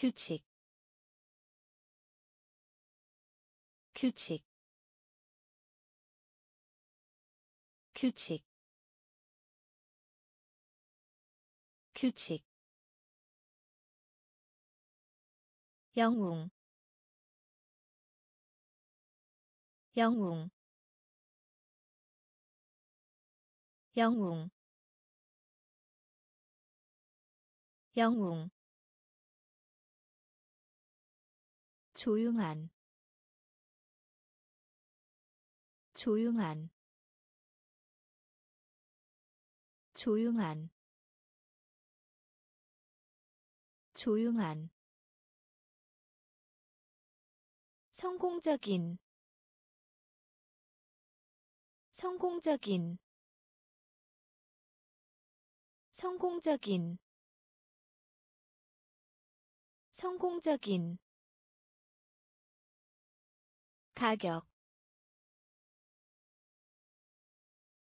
규칙. 규칙. 규칙. 규칙. 영웅. 영웅. 영웅. 영웅 조용한 조용한 조용한 조용한. 성공적인 성공적인 성공적인 성공적인 가격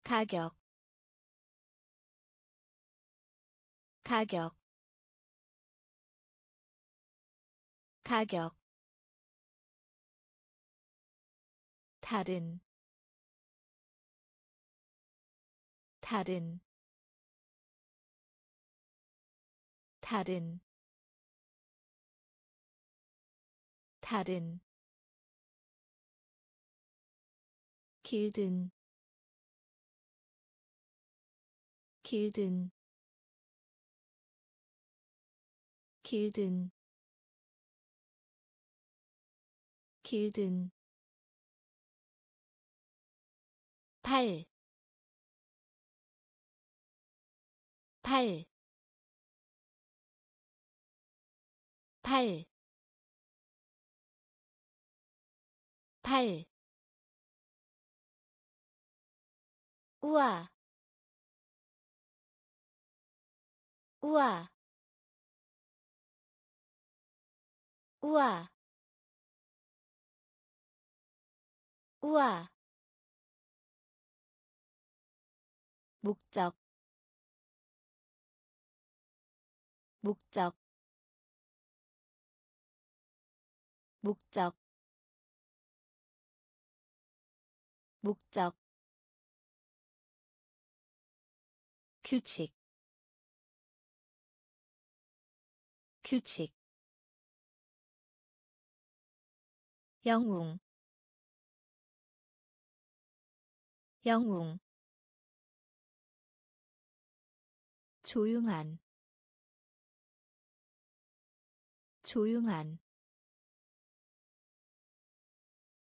가격 가격 가격. 다른 다른 다른 다른 길든 길든 길든 길든. 팔, 팔, 팔, 팔, 우와, 우와, 우와, 우와. 목적. 목적. 목적. 목적 규칙. 규칙. 영웅. 영웅. 조용한. 조용한.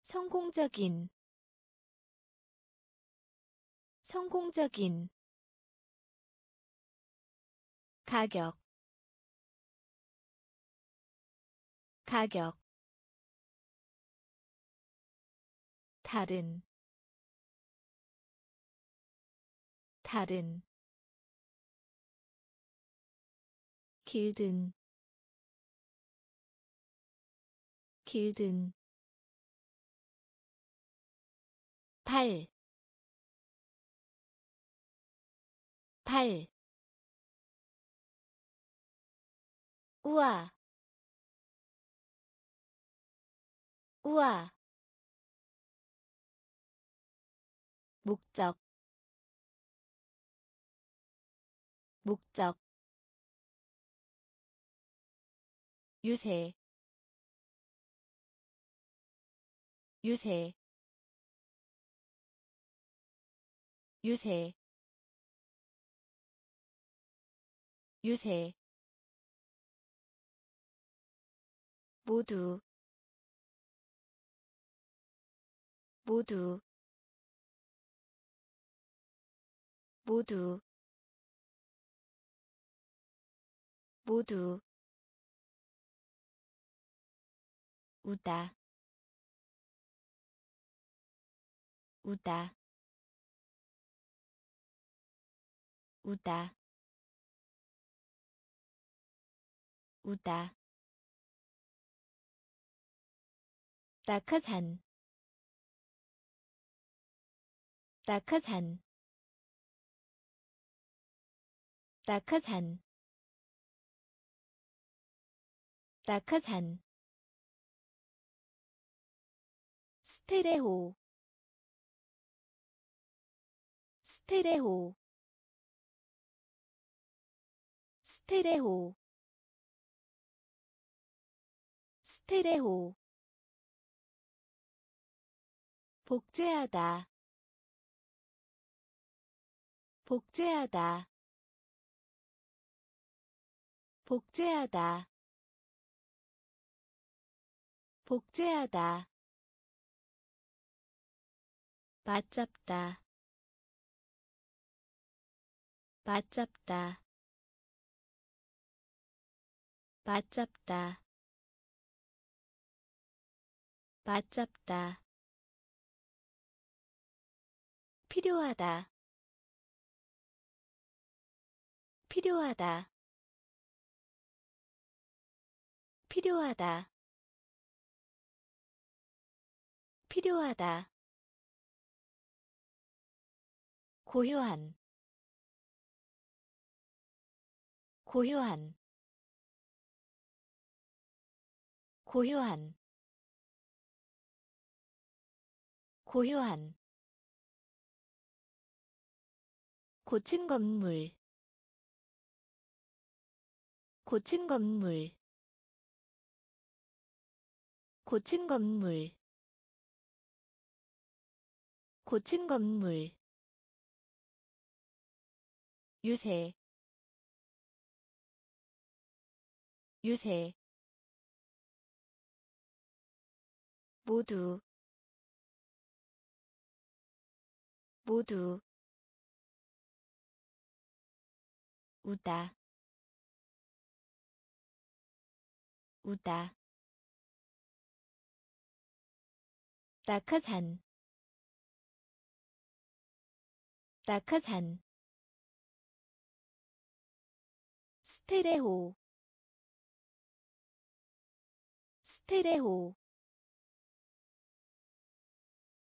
성공적인. 성공적인 가격 가격 다른 다른 길든 길든 팔, 팔, 우와, 우와, 목적, 목적, 유세. 유세. 유세. 유세 모두 모두 모두 모두. 우다 우다. 우다 우다 낙하산 낙하산 낙하산 낙하산 스테레오 스테레오. 스테레오. 스테레오 복제하다. 복제하다. 복제하다. 복제하다. 맞잡다. 맞잡다. 맞잡다. 맞잡다 필요하다. 필요하다. 필요하다. 필요하다. 고요한. 고요한. 고요한. 고요한 고층 건물. 고층 건물. 고층 건물. 고층 건물. 유세. 유세. 모두. 모두 우다 우다. 낙하산 낙하산 스테레오 스테레오.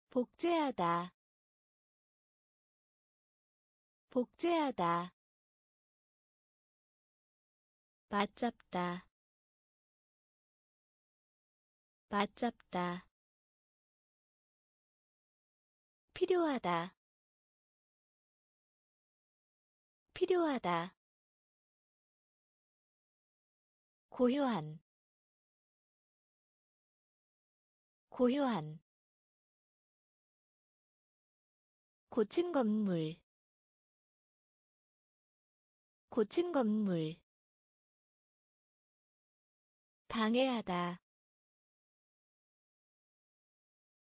복제하다 복제하다 맞잡다. 맞잡다. 필요하다. 필요하다. 고요한. 고요한. 고층 건물. 고층 건물 방해하다.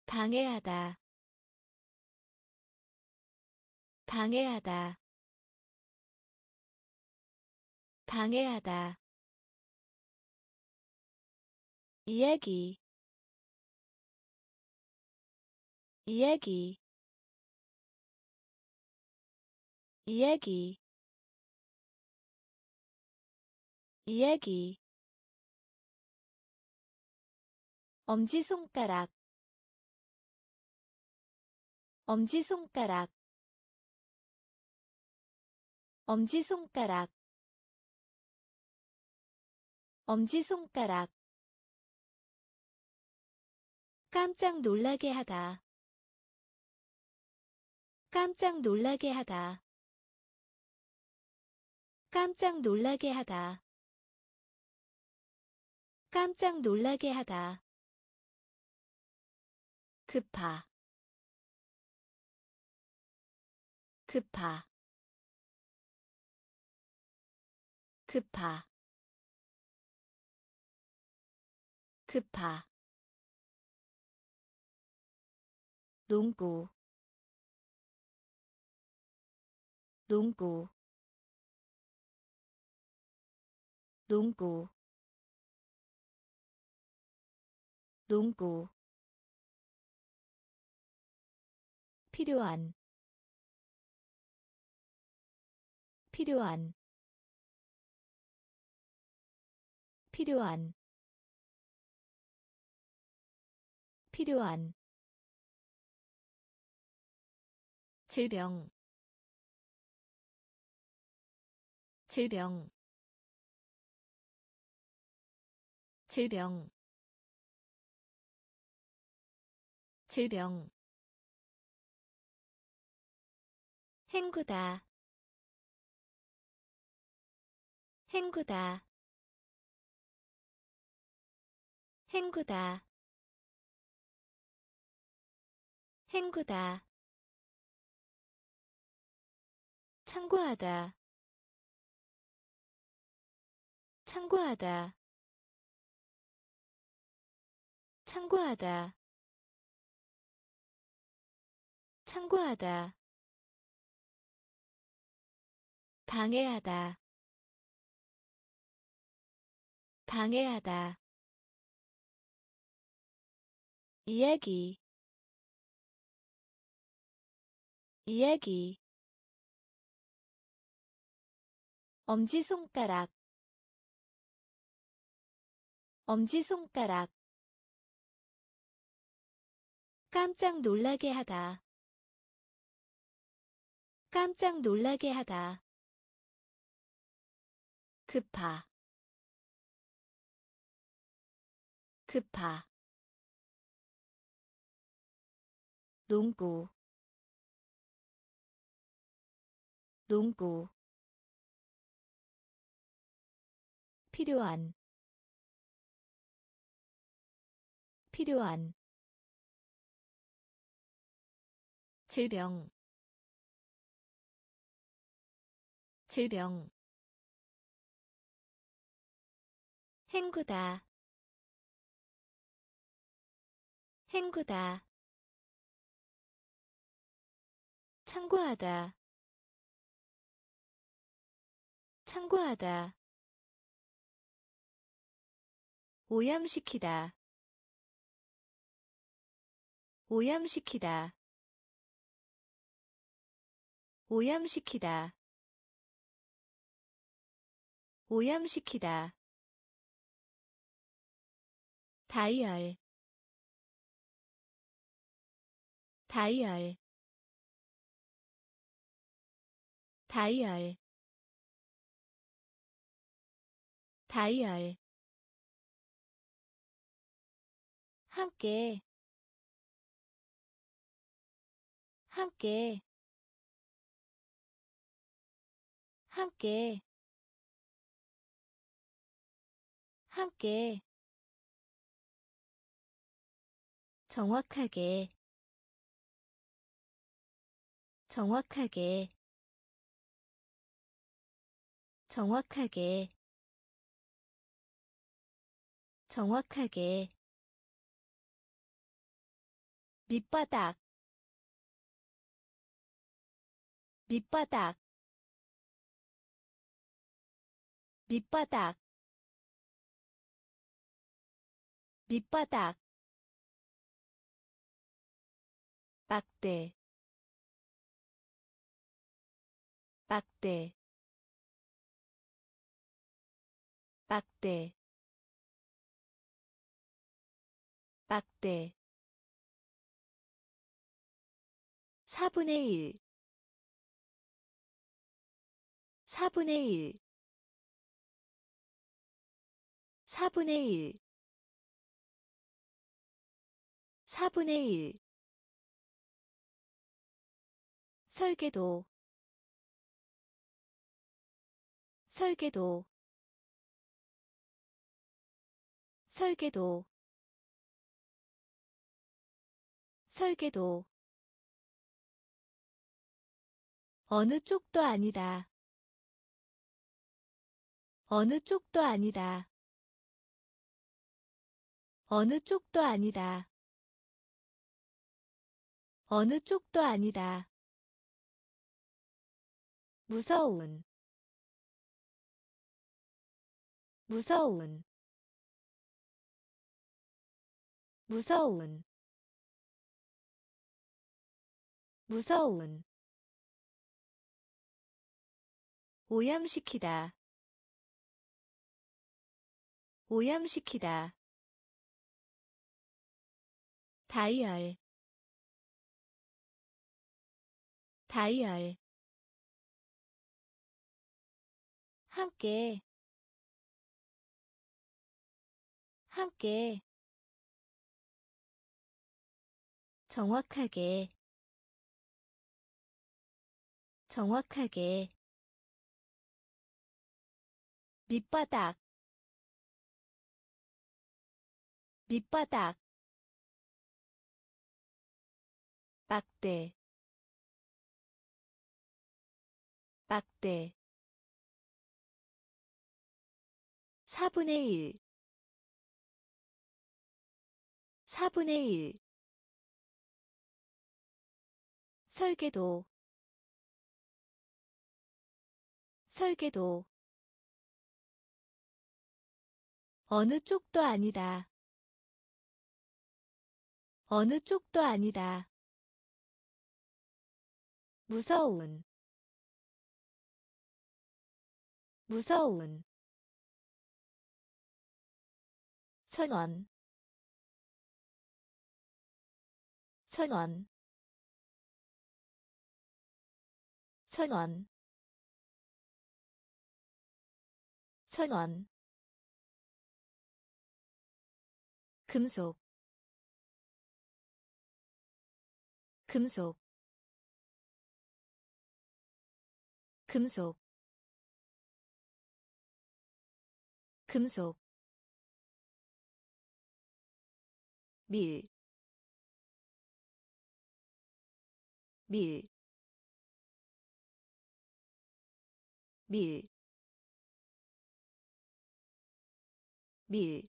방해하다. 방해하다. 방해하다. 이야기. 이야기. 이야기. 이야기 엄지손가락. 엄지손가락. 엄지손가락. 엄지손가락. 깜짝 놀라게 하다. 깜짝 놀라게 하다. 깜짝 놀라게 하다. 깜짝 놀라게 하다 급하. 급하. 급하. 급하. 농구. 농구. 농구. 농구 필요한 필요한 필요한 필요한. 질병 질병 질병 질병 헹구다. 헹구다. 헹구다. 헹구다. 참고하다. 참고하다. 참고하다. 참고하다 방해하다. 방해하다. 이야기. 이야기. 엄지손가락. 엄지손가락. 깜짝 놀라게 하다. 깜짝 놀라게 하다 급파 급파 농구. 농구. 필요한. 필요한. 질병. 질병 헹구다. 헹구다. 참고하다. 참고하다. 오염시키다. 오염시키다. 오염시키다. 오염시키다 다이얼 다이얼 다이얼 다이얼. 함께 함께 함께 함께 정확하게 정확하게 정확하게 정확하게. 밑바닥 밑바닥. 밑바닥. 밑바닥 빡대. 빡대. 빡대. 빡대. 4분의 1 4분의 1 4분의 1 4분의 1 설계도 설계도 설계도 설계도 어느 쪽도 아니다. 어느 쪽도 아니다. 어느 쪽도 아니다. 어느 쪽도 아니다. 무서운 무서운 무서운 무서운 오염시키다. 오염시키다. 다이얼. 다이얼 함께 함께 정확하게 정확하게 밑바닥 밑바닥 막대 막대 4분의 1 4분의 1 설계도. 설계도. 어느 쪽도 아니다. 어느 쪽도 아니다. 무서운. 무서운 선원. 선원. 선원. 선원. 금속. 금속. 금속. 금속 밀, 밀, 밀, 밀,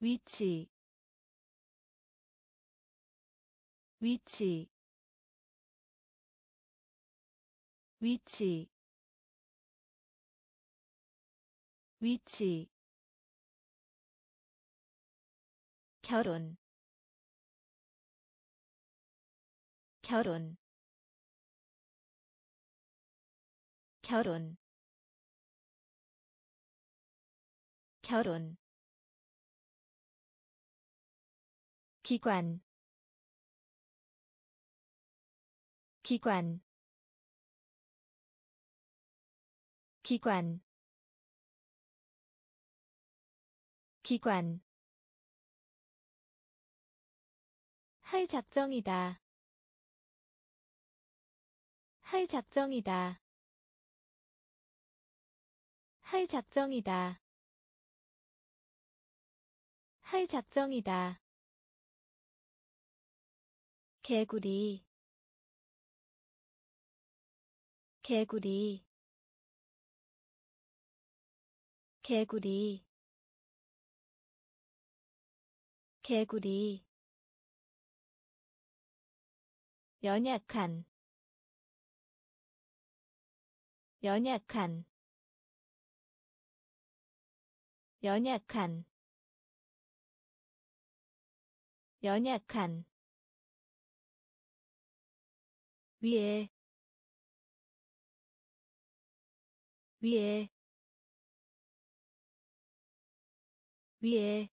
위치, 위치, 위치, 위치 결혼. 결혼. 결혼. 결혼. 기관. 기관. 기관. 기관 할 작정이다. 할 작정이다. 할 작정이다. 할 작정이다. 개구리 개구리 개구리 개구리 연약한 연약한 연약한 연약한. 위에 위에 위에.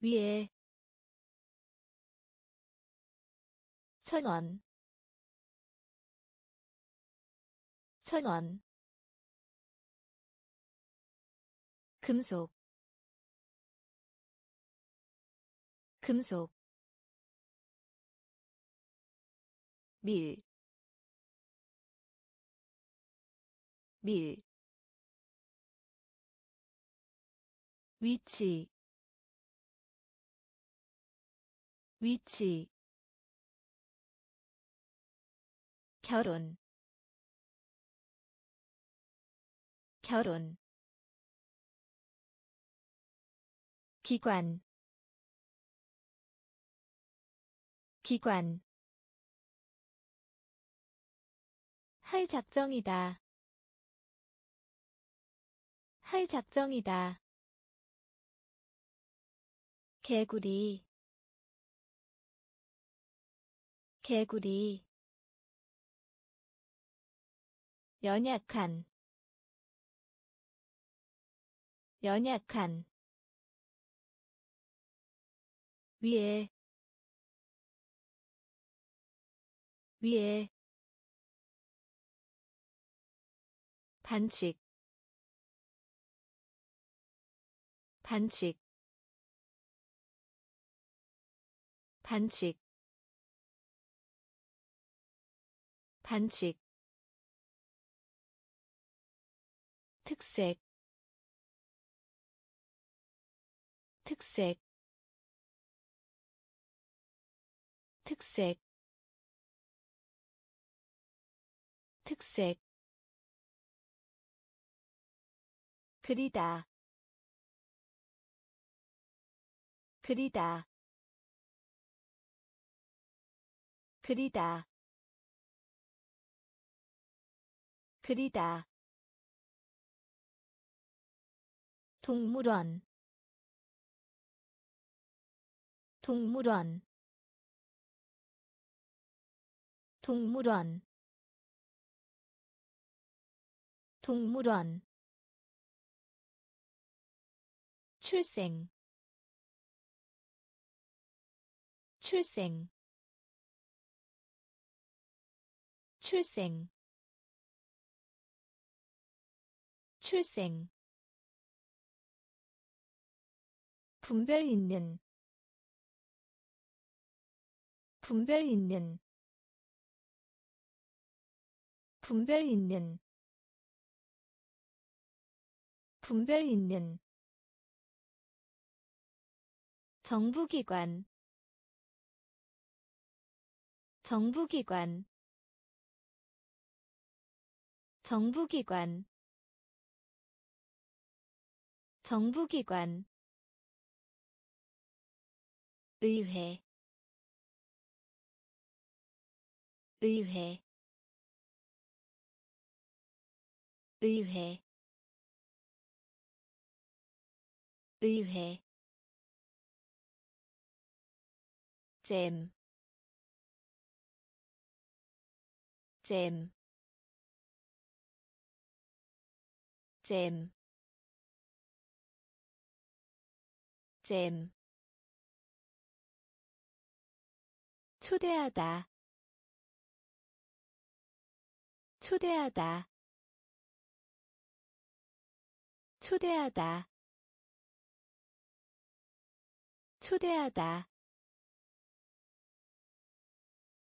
위에 선원. 선원. 금속. 금속. 밀, 밀, 위치, 위치, 결혼. 결혼. 기관. 기관. 할 작정이다. 할 작정이다. 개구리. 개구리 연약한 연약한 위에 위에 반칙 반칙 반칙 반칙 특색 특색 특색 특색. 그리다 그리다 그리다. 그리다 동물원 동물원 동물원 동물원. 출생 출생 출생. 출생 분별 있는 분별 있는 분별 있는 분별 있는. 정부기관 정부기관 정부기관 정부기관 의회 의회 의회 의회 잼, 잼, 잼, 잼. 초대하다. 초대하다. 초대하다. 초대하다.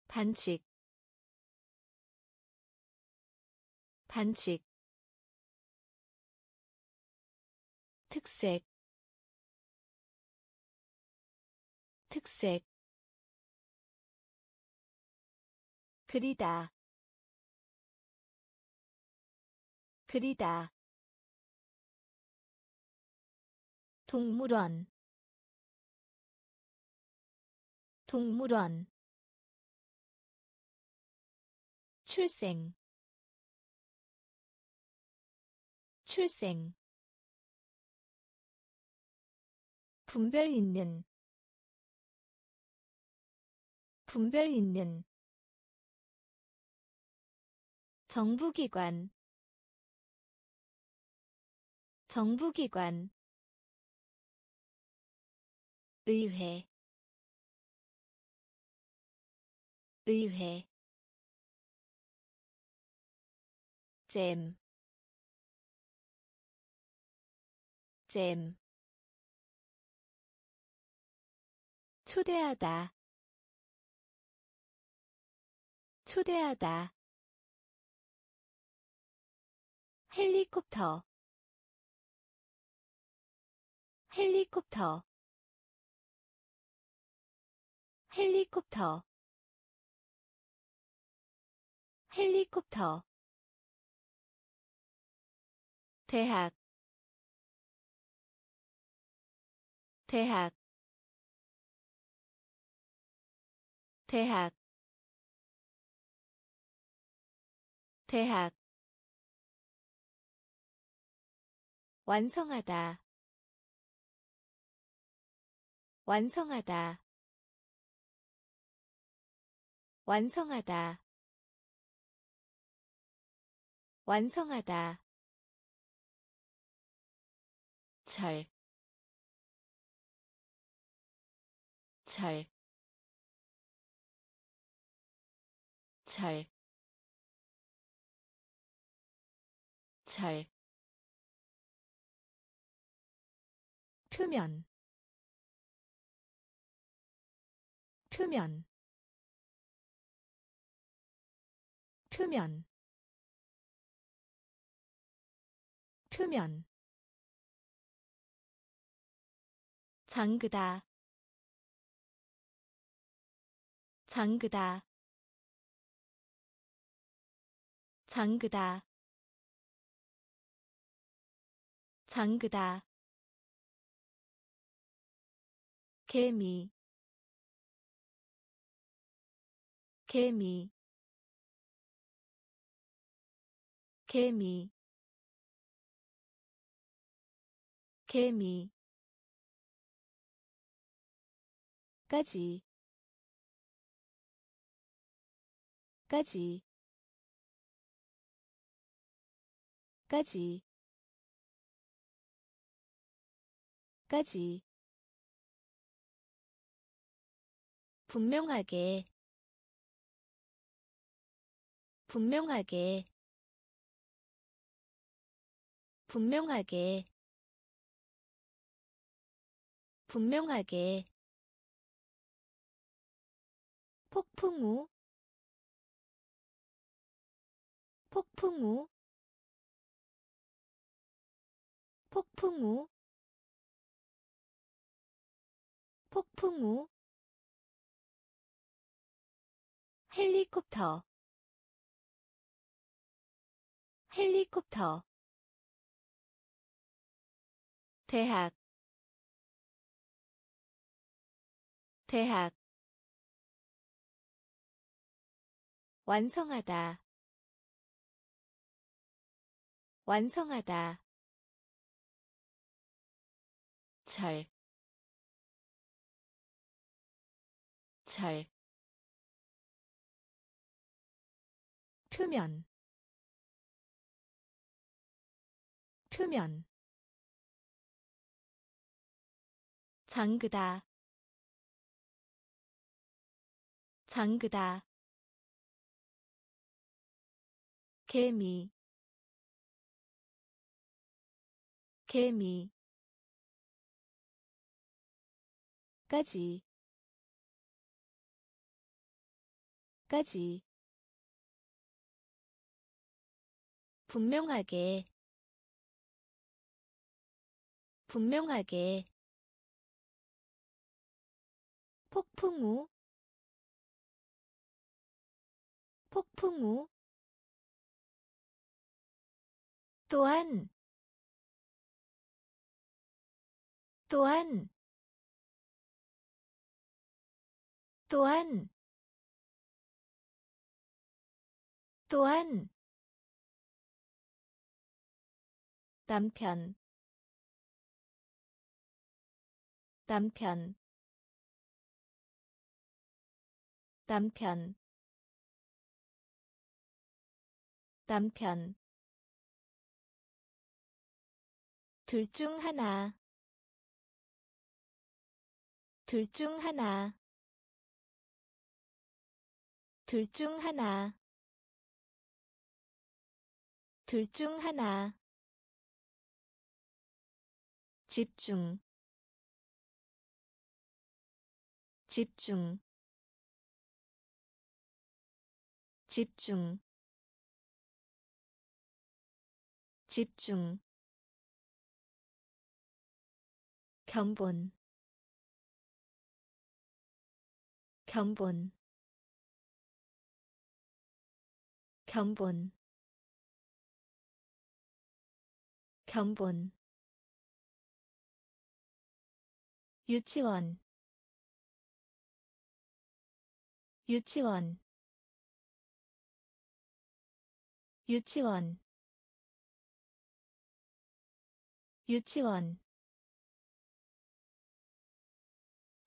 반칙. 반칙. 특색. 특색 그리다. 그리다. 동물원. 동물원. 출생. 출생. 분별 있는. 분별 있는 정부기관 정부기관 의회 의회 잼, 잼. 초대하다, 초대하다. 헬리콥터, 헬리콥터, 헬리콥터, 헬리콥터. 대학. 대학. 대학. 대학 완성하다. 완성하다. 완성하다. 완성하다. 절, 절, 절, 잘, 표면 표면 표면 표면. 잠그다 잠그다 잠그다 잠그다 개미 개미 개미 개미. 까지 까지. 까지 까지 분명하게 분명하게 분명하게 분명하게. 폭풍우 폭풍우 폭풍우 폭풍우 헬리콥터. 헬리콥터. 대학. 대학. 완성하다. 완성하다. 절, 절, 표면 표면 잠그다 잠그다 개미 개미 까지 까지 분명하게 분명하게 폭풍우 폭풍우 또한 또한 또한 또한 남편. 남편. 남편. 남편. 둘 중 하나. 둘 중 하나. 둘 중 하나. 둘 중 하나 집중. 집중. 집중. 집중. 견본. 견본. 견본. 견본 유치원. 유치원. 유치원. 유치원.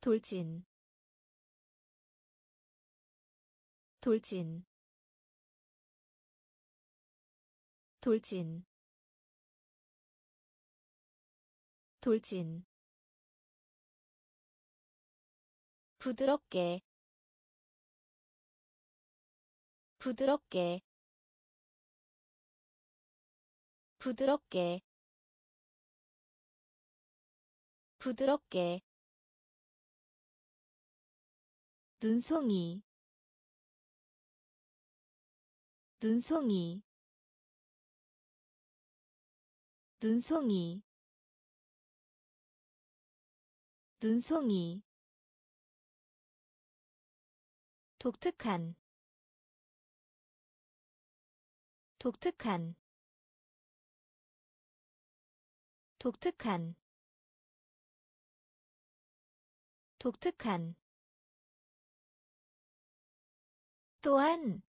돌진. 돌진. 돌진. 돌진 부드럽게 부드럽게 부드럽게 부드럽게. 눈송이 눈송이. 눈송이. 눈송이 독특한 독특한 독특한 독특한. 또한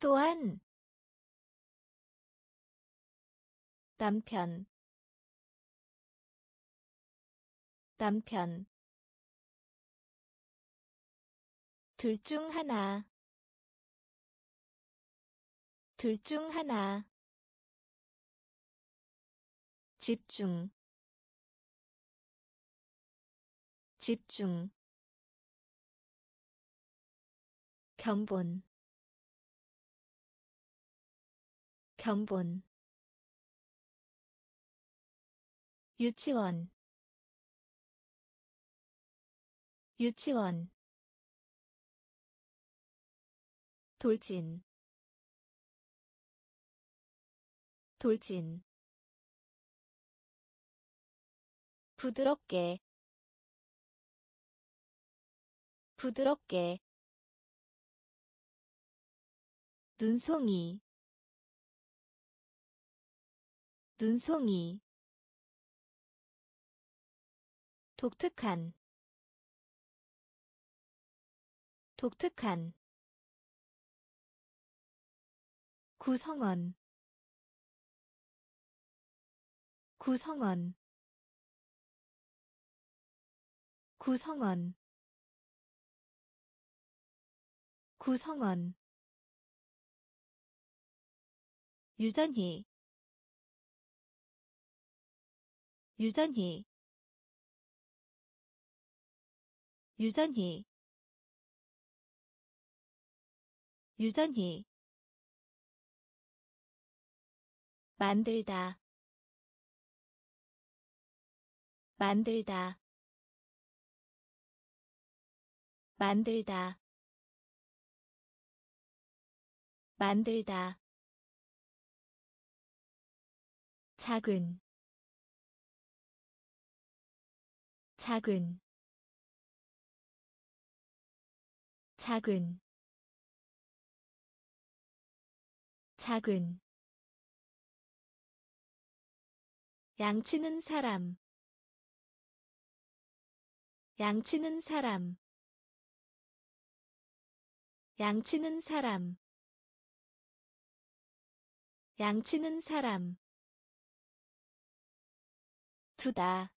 또한. 남편 남편 둘 중 하나. 둘 중 하나. 집중. 집중. 견본. 견본. 유치원. 유치원 돌진. 돌진. 부드럽게. 부드럽게. 눈송이. 눈송이. 독특한. 독특한 구성원. 구성원. 구성원. 구성원. 유전히. 유전히. 유전히. 유전히 만들다. 만들다. 만들다. 만들다. 작은. 작은. 작은. 작은 양치는 사람. 양치는 사람. 양치는 사람. 양치는 사람. 두다.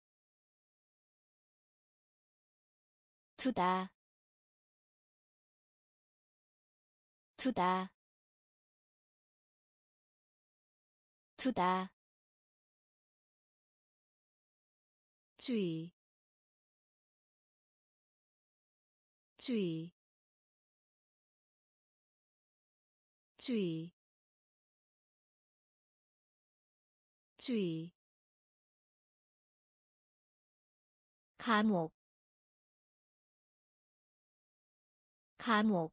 두다. 두다. 두다 주의 주의 주의 주의. 감옥 감옥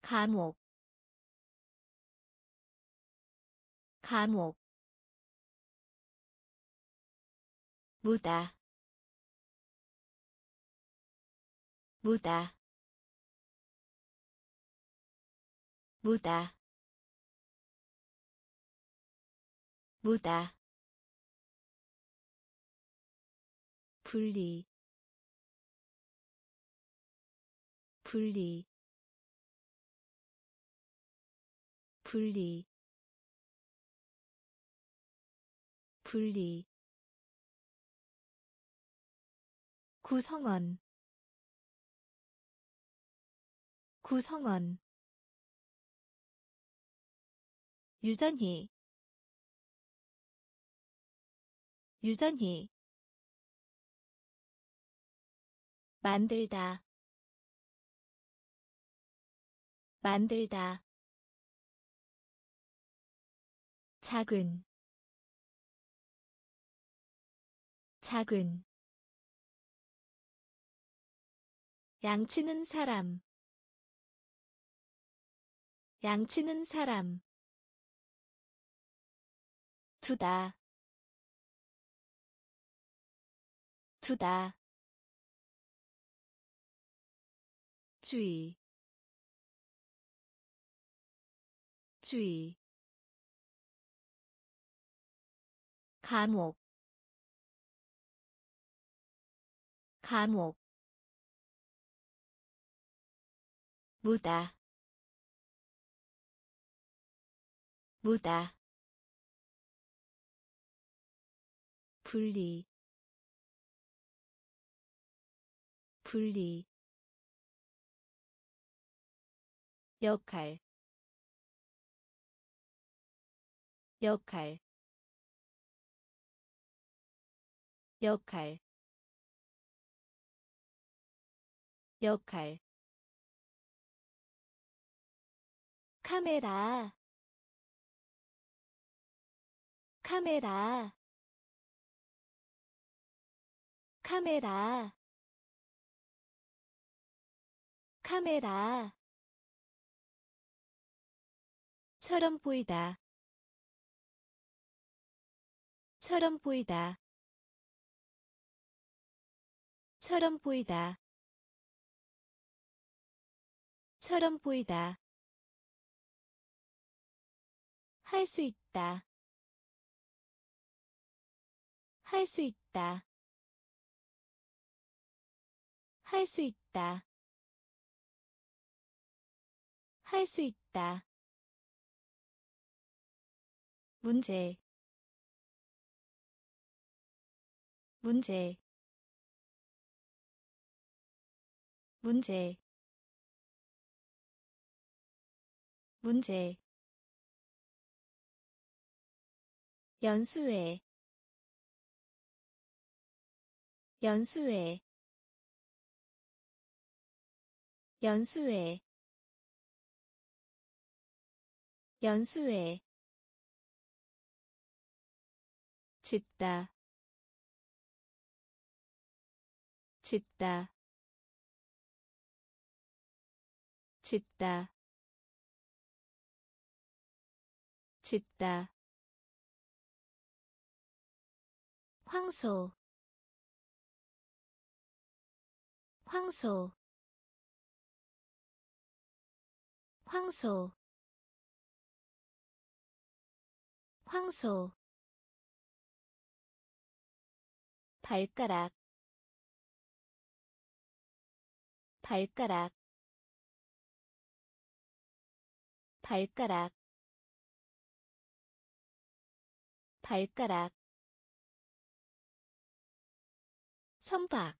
감옥 감옥 무다. 무다. 무다. 무다. 분리. 분리. 분리. 분리 구성원. 구성원. 유전히. 유전히. 만들다. 만들다. 작은. 작은 양치는 사람. 양치는 사람. 두다. 두다. 주의. 주의. 감옥. 감옥 무다. 무다. 분리. 분리. 역할. 역할. 역할. 역할 카메라. 카메라. 카메라. 카메라. 처럼 보이다. 처럼 보이다. 처럼 보이다. 처럼 보이다 할 수 있다. 할 수 있다. 할 수 있다. 할 수 있다. 문제. 문제. 문제. 문제 연수회 연수회 연수회 연수회. 짓다 짓다 짓다 짓다 황소 황소 황소 황소. 발가락 발가락. 발가락 발가락 선박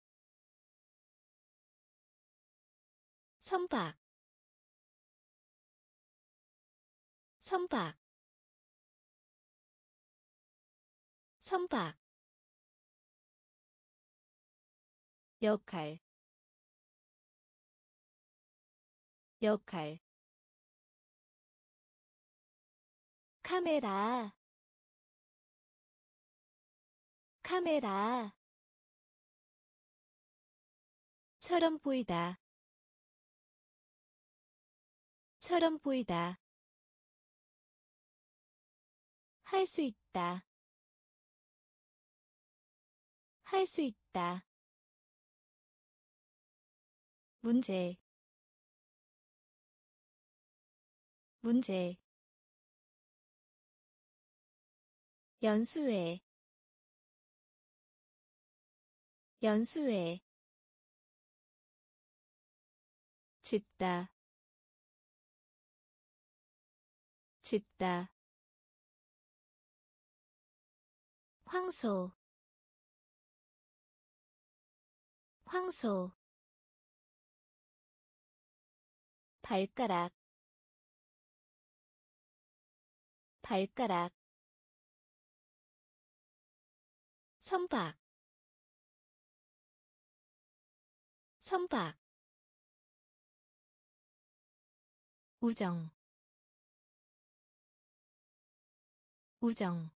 선박 선박 선박. 역할 역할. 카메라 카메라 처럼 보이다. 처럼 보이다. 할 수 있다. 할 수 있다. 문제. 문제. 연수회. 연수회 짓다. 짓다. 황소. 황소. 발가락. 발가락. 선박. 선박 우정 우정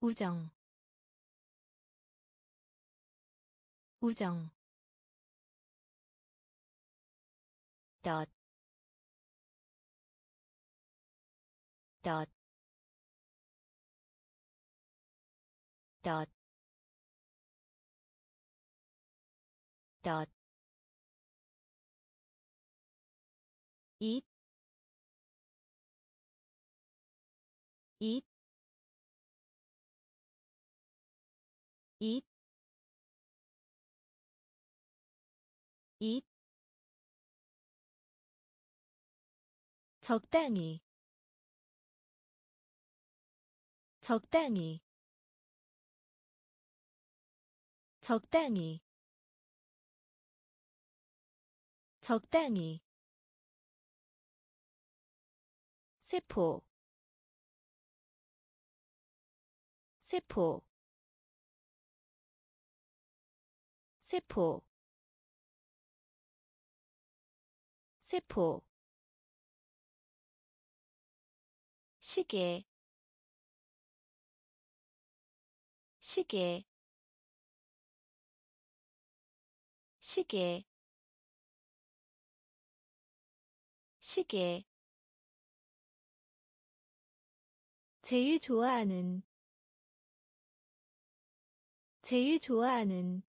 우정 우정. 덧, 덧, 덧, 덧, 입, 입, 입, 입, 적당히 적당히 적당히 적당히 세포 세포 세포 세포. 시계 시계. 시계 시계 제일 좋아하는 제일 좋아하는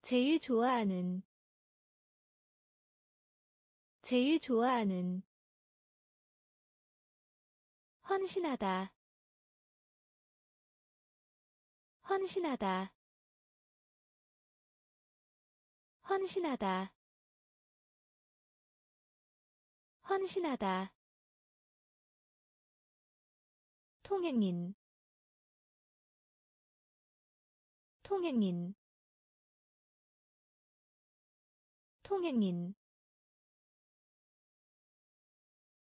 제일 좋아하는 제일 좋아하는. 헌신하다. 헌신하다. 헌신하다. 헌신하다 통행인 통행인 통행인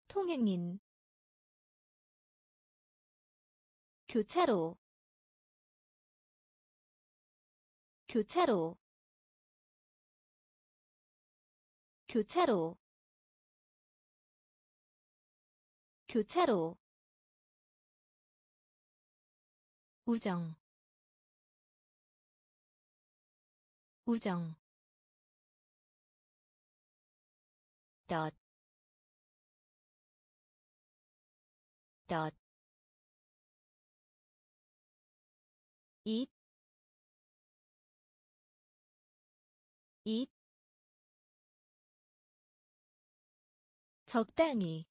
통행인. 교차로 교차로 교차로 교차로 우정 우정 덧, 덧, 입, 입, 적당히,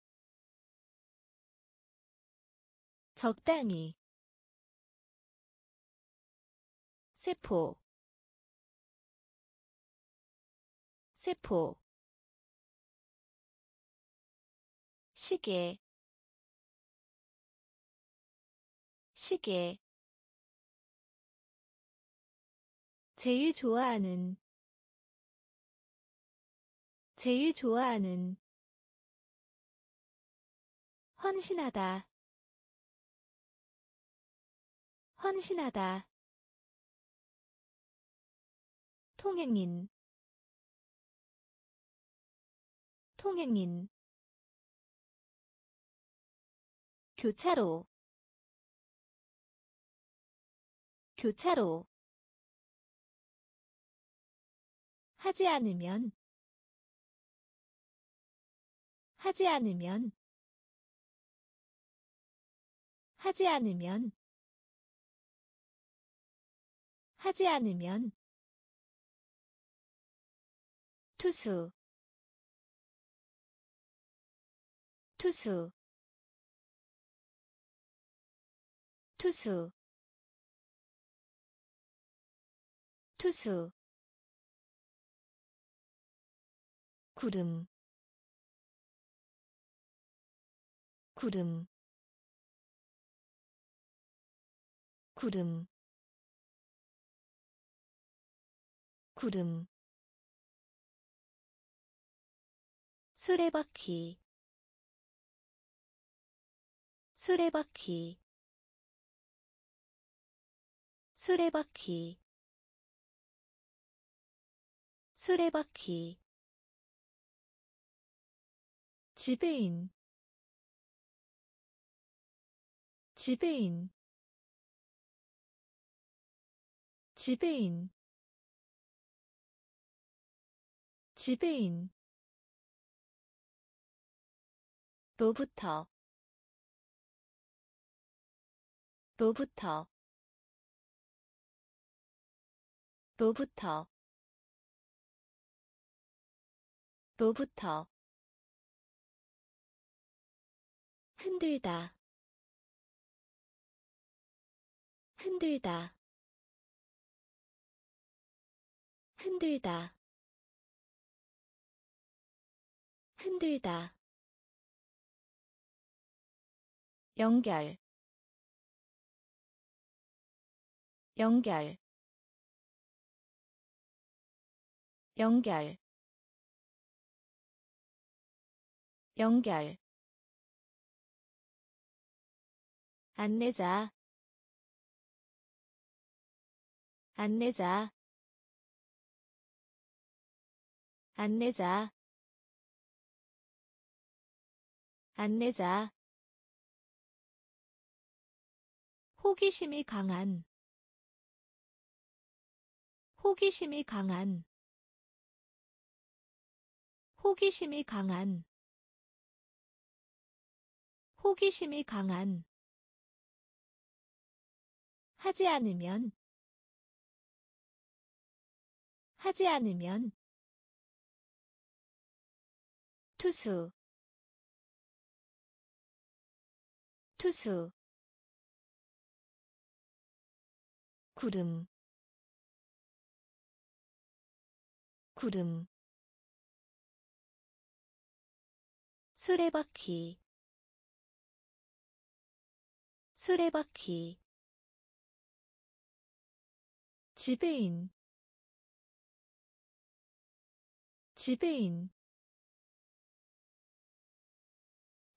적당히, 세포, 세포, 시계, 시계, 제일 좋아하는 제일 좋아하는 헌신하다 헌신하다 통행인 통행인 교차로 교차로. 하지 않으면 하지 않으면 하지 않으면 하지 않으면 투수 투수 투수 투수. 구름 구름 구름 구름 수레바퀴. 수레바퀴. 수레바퀴. 수레바퀴. 지배인. 지배인. 지배인. 지배인 로부터 로부터 로부터 로부터. 흔들다 흔들다 흔들다. 흔들다 연결 연결 연결 연결. 안내자 안내자 안내자 안내자 호기심이 강한. 호기심이 강한. 호기심이 강한. 호기심이 강한. 하지 않으면. 하지 않으면. 투수. 투수 구름 구름 수레바퀴 수레바퀴 지배인 지배인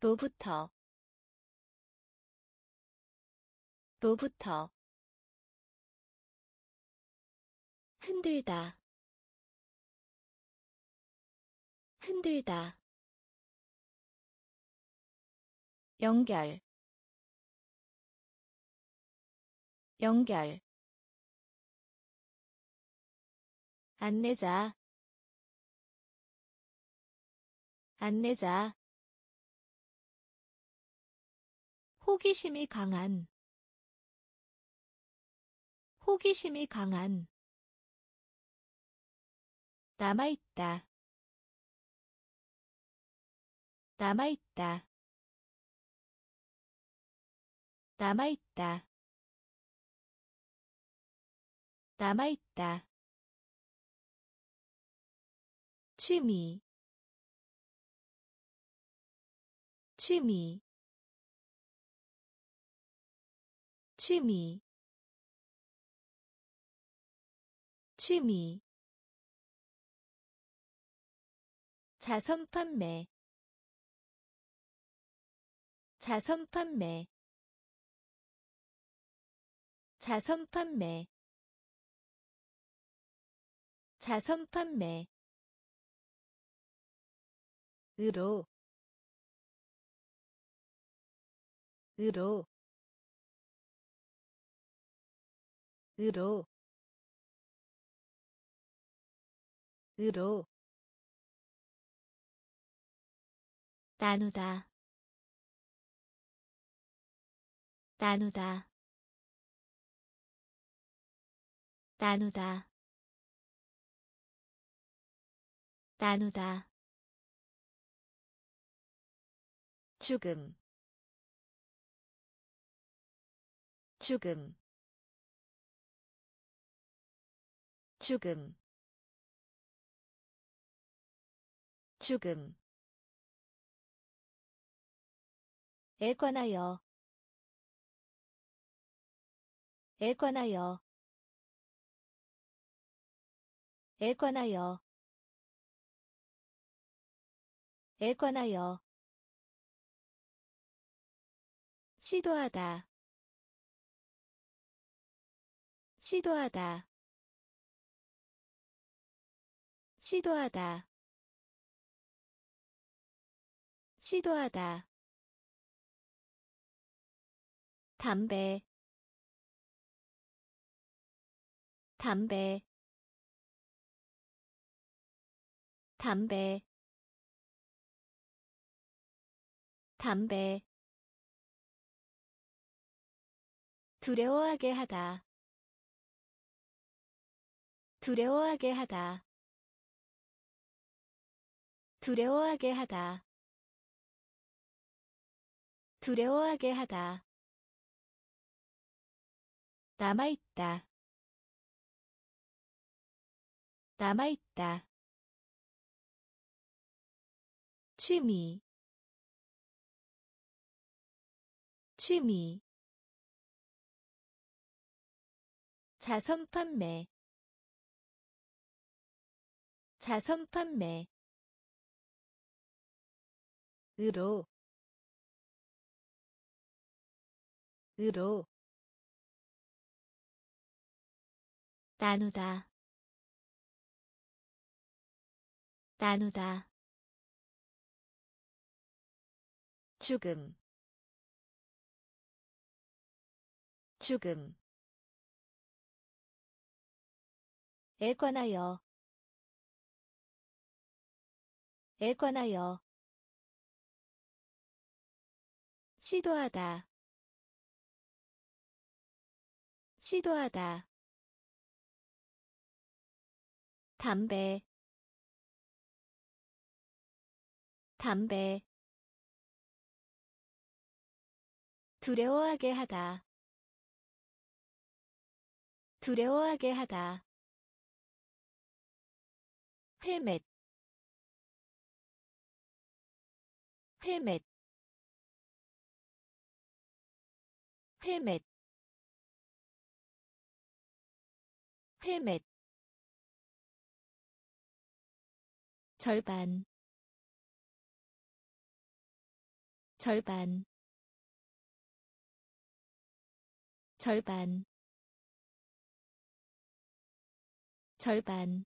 로부터 로부터 흔들다. 흔들다. 연결. 연결. 안내자. 안내자. 호기심이 강한. 호기심이 강한 남아있다. 남아있다. 남아있다. 남아있다. 취미. 취미. 취미. 취미 자선 판매. 자선 판매. 자선 판매. 자선 판매. 으로. 으로. 으로. 으로 나누다. 나누다. 나누다. 나누다. 죽음. 죽음. 죽음. 죽음 에 관하여 에 관하여 에 관하여 에 관하여 시도하다 시도하다 시도하다 시도하다 담배. 담배. 담배. 담배. 두려워하게 하다. 두려워하게 하다. 두려워하게 하다. 두려워하게 하다 남아있다. 남아있다. 취미. 취미. 자선 판매. 자선 판매. 으로. 으로 나누다. 나누다. 죽음. 죽음. 에 관하여. 에 관하여. 시도하다. 시도하다 담배. 담배. 두려워하게 하다. 두려워하게 하다. 헬멧. 헬멧. 헬멧. 헬멧 절반. 절반. 절반. 절반.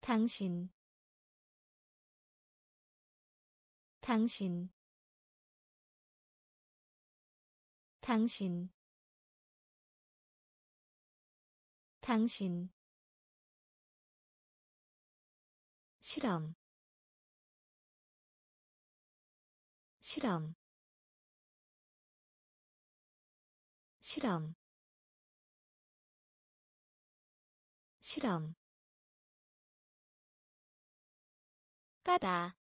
당신. 당신. 당신. 당신 실험. 실험. 실험. 실험. 까다.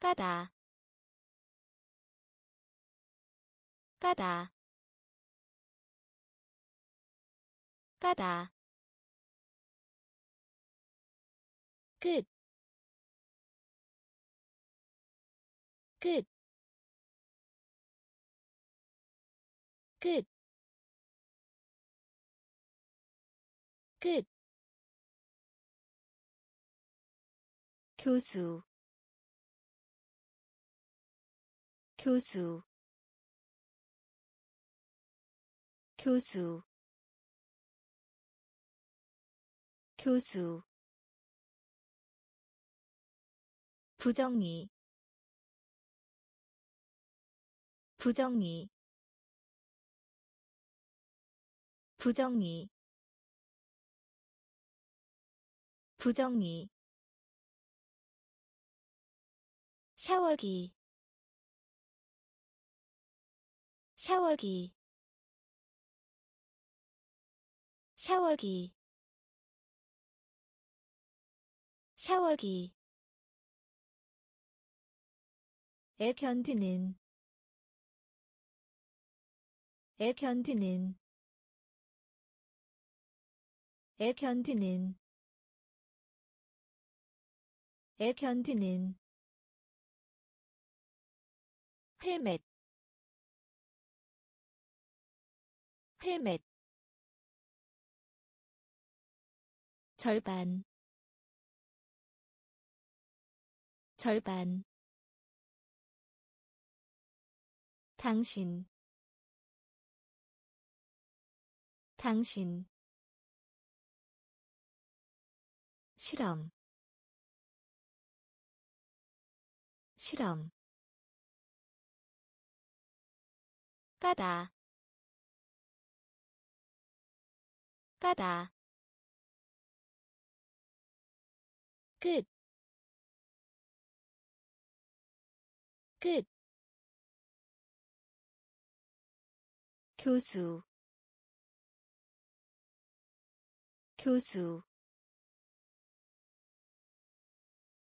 까다. 까다. 까다 끝, 끝, 끝, 끝. 교수, 교수, 교수, 교수 부정리. 부정리. 부정리. 부정리. 샤워기. 샤워기. 샤워기. 샤워기 에 견디는. 에 견디는. 에 견디는. 에 견디는. 헬멧. 헬멧. 절반. 절반 당신. 당신. 실험. 실험. 까다. 까다. 끝, 끝. 교수, 교수.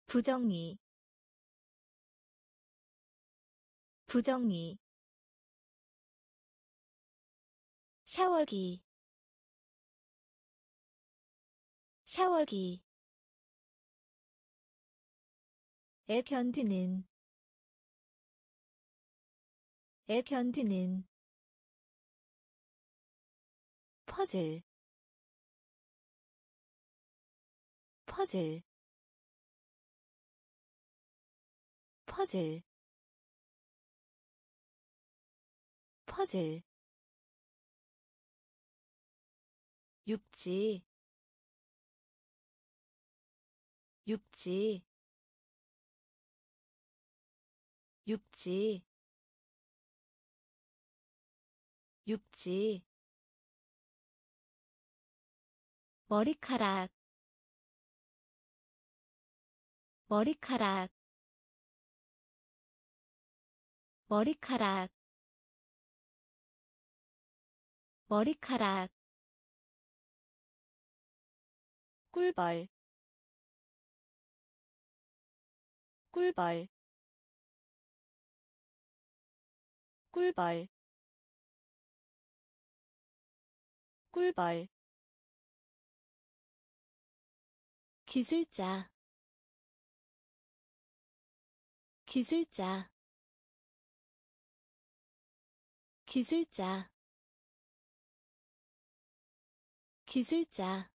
부정리, 부정리. 샤워기, 샤워기. 에 견디는 에 견디는 퍼즐 퍼즐 퍼즐 퍼즐. 육지 육지 육지 육지 머리카락 머리카락 머리카락 머리카락. 꿀벌 꿀벌. 꿀벌 꿀벌 기술자. 기술자. 기술자. 기술자.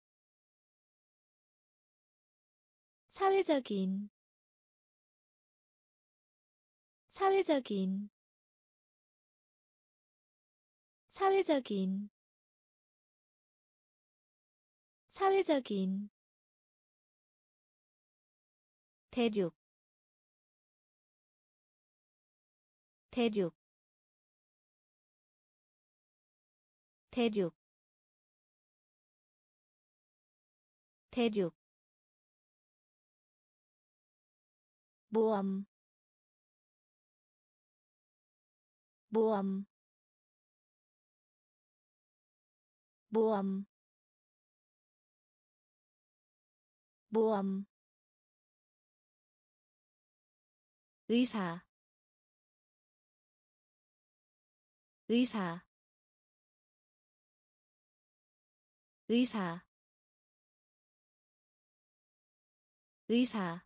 사회적인. 사회적인. 사회적인. 사회적인 대륙 대륙 대륙 대륙. 모험 모험 모험 모험 의사 의사 의사 의사.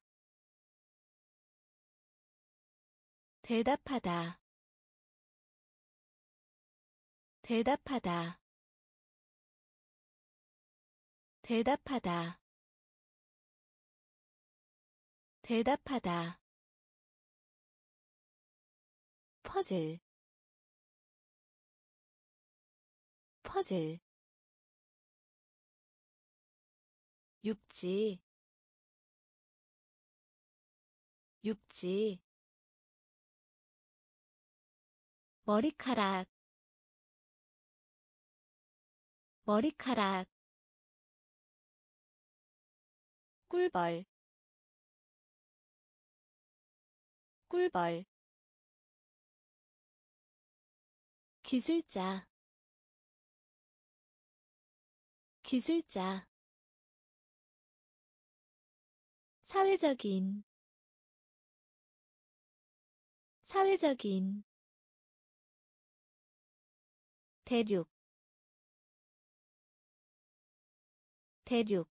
대답하다 대답하다. 대답하다 대답하다 퍼즐 퍼즐 육지 육지 머리카락 머리카락 꿀벌 꿀벌 기술자. 기술자. 사회적인. 사회적인. 대륙. 대륙.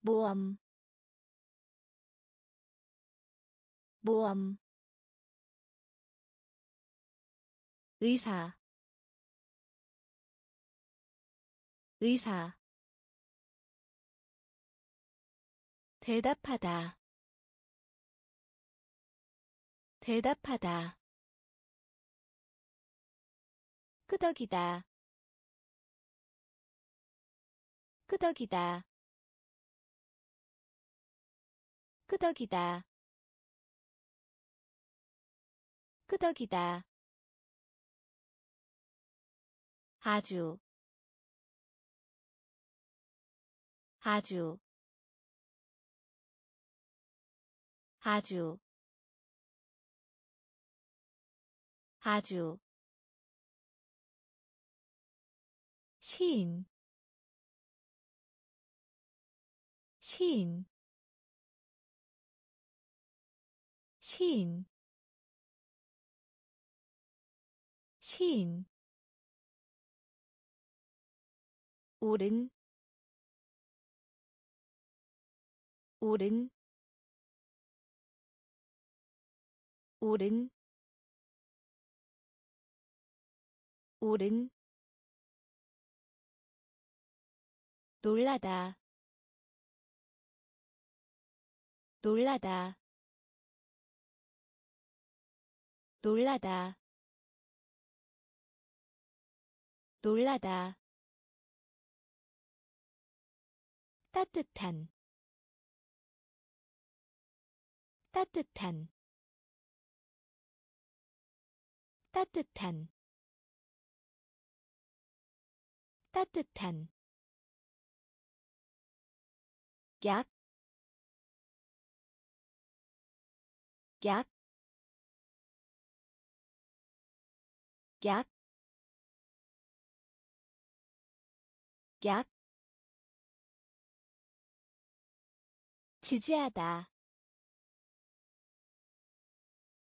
모험. 모험 의사 의사 대답하다 대답하다 끄덕이다 끄덕이다 끄덕이다 끄덕이다 아주 아주 아주 아주. 시인 시인 시인 시인 오른 오른 오른 오른. 놀라다 놀라다 놀라다. 놀라다 따뜻한 따뜻한 따뜻한 따뜻한. 약, 약, 약, 약, 지지하다,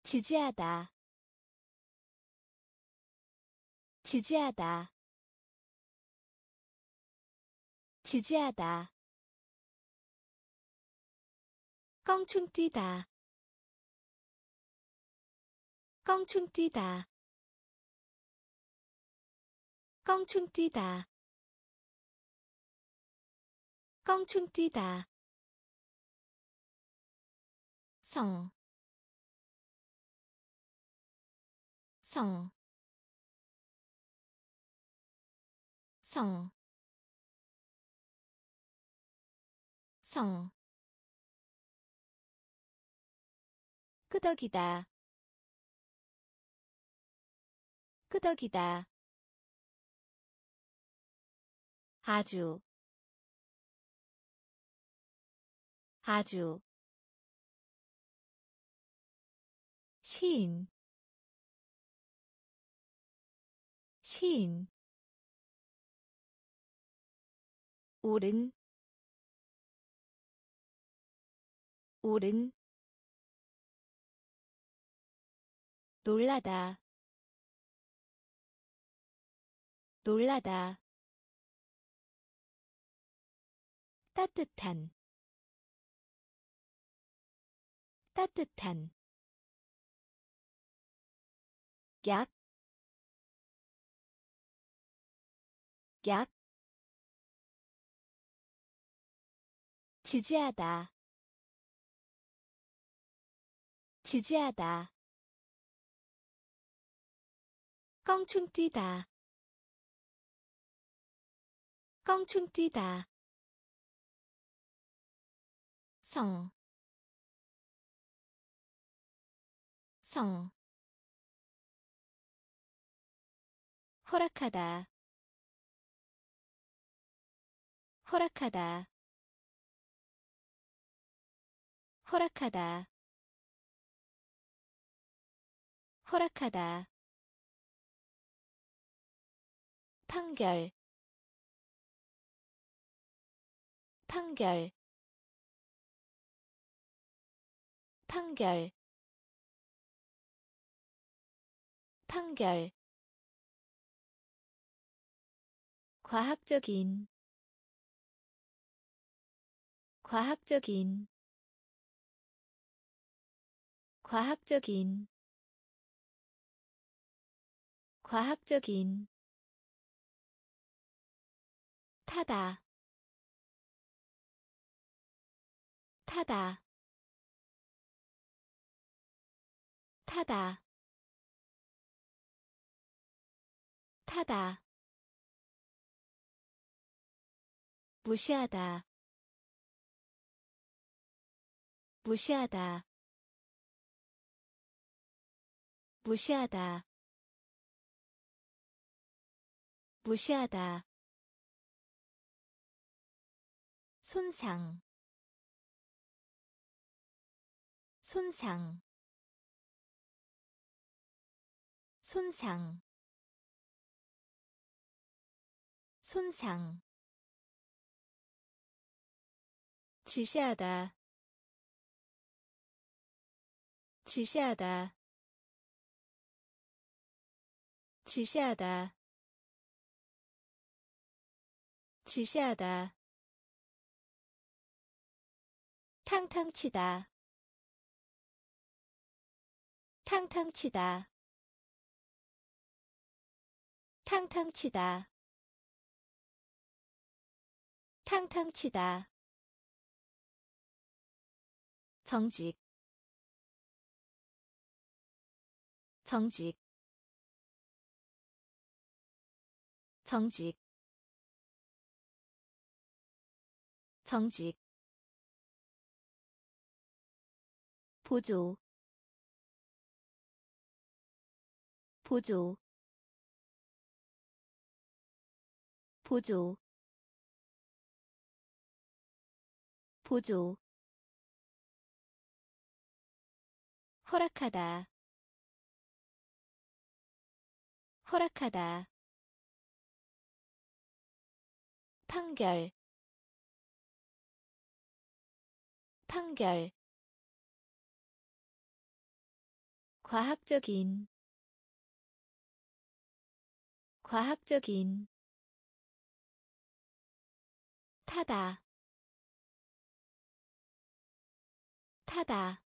지지하다, 지지하다, 지지하다. 껑충 뛰다. 껑충 뛰다. 껑충 뛰다. 껑충 뛰다 성, 성, 성, 성. 끄덕이다. 끄덕이다. 아주. 아주 시인 시인 오른. 오른. 놀라다. 놀라다. 따뜻한. 따뜻한 약, 약, 지지하다, 지지하다, 껑충 뛰다 껑충 뛰다 성, 성, 허락하다, 허락하다, 허락하다, 허락하다. 판결. 판결. 판결. 판결 과학적인 과학적인 과학적인 과학적인. 타다 타다 타다 타다 무시하다. 무시하다. 무시하다. 무시하다. 손상. 손상. 손상. 손상 지시하다. 지시하다. 지시하다. 지시하다. 탕탕 치다. 탕탕 치다. 탕탕 치다. 탕탕 치다 정직 정직 정직 정직. 보조 보조 보조 보조 허락하다. 허락하다. 판결. 판결. 과학적인. 과학적인. 타다. 타다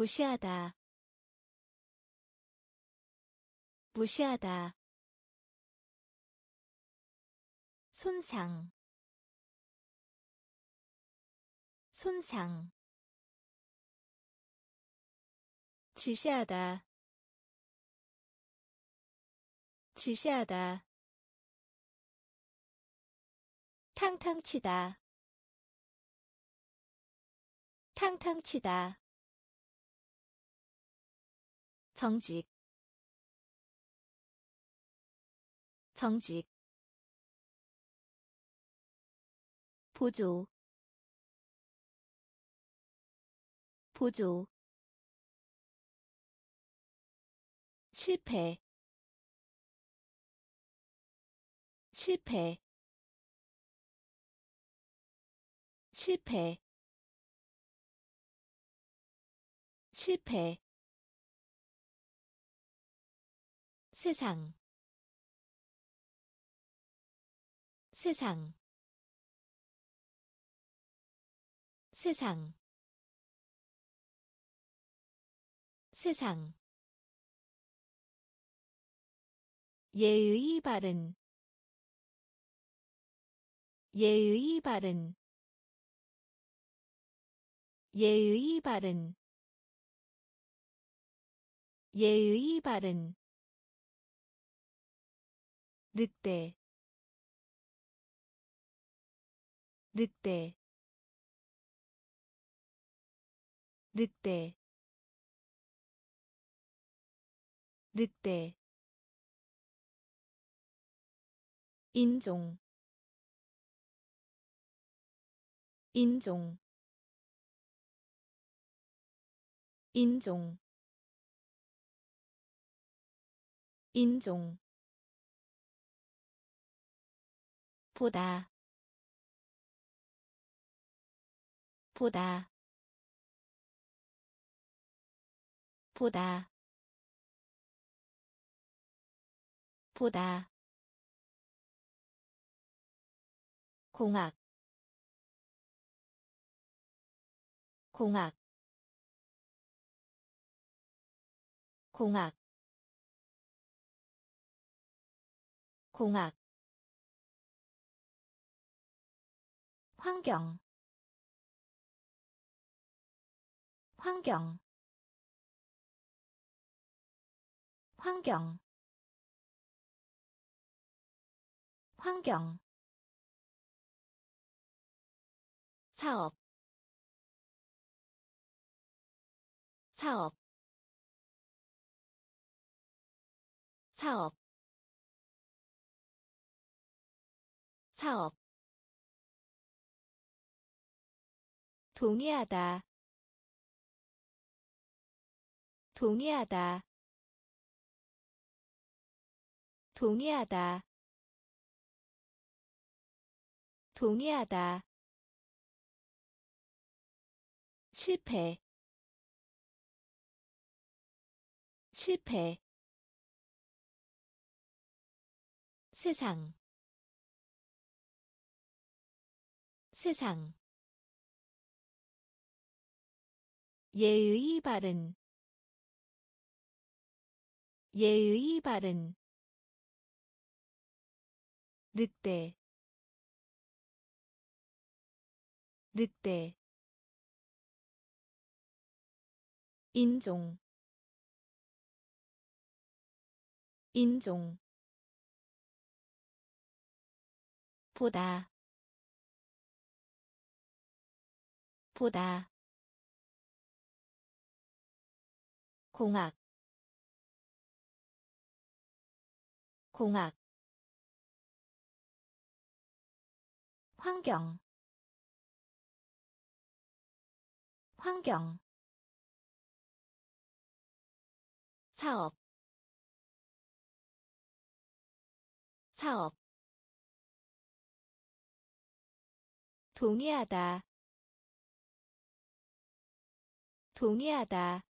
무시하다. 무시하다. 손상. 손상. 지시하다. 지시하다. 탕탕 치다. 탕탕 치다 정직 정직 보조 보조 실패 실패 실패 실패 세상. 세상. 세상. 세상. 예의 바른. 예의 바른. 예의 바른. 예의 바른 늑대. 늑대. 늑대. 늑대. 인종. 인종. 인종. 인종 보다. 보다. 보다. 보다. 공학. 공학. 공학. 공학 환경. 환경. 환경. 환경. 사업. 사업. 사업. 사업 동의하다. 동의하다. 동의하다. 동의하다. 실패. 실패. 세상. 세상 예의 바른 예의 바른 늑대 늑대 인종 인종 보다 보다 공학 공학 환경 환경 사업 사업 동의하다 동의하다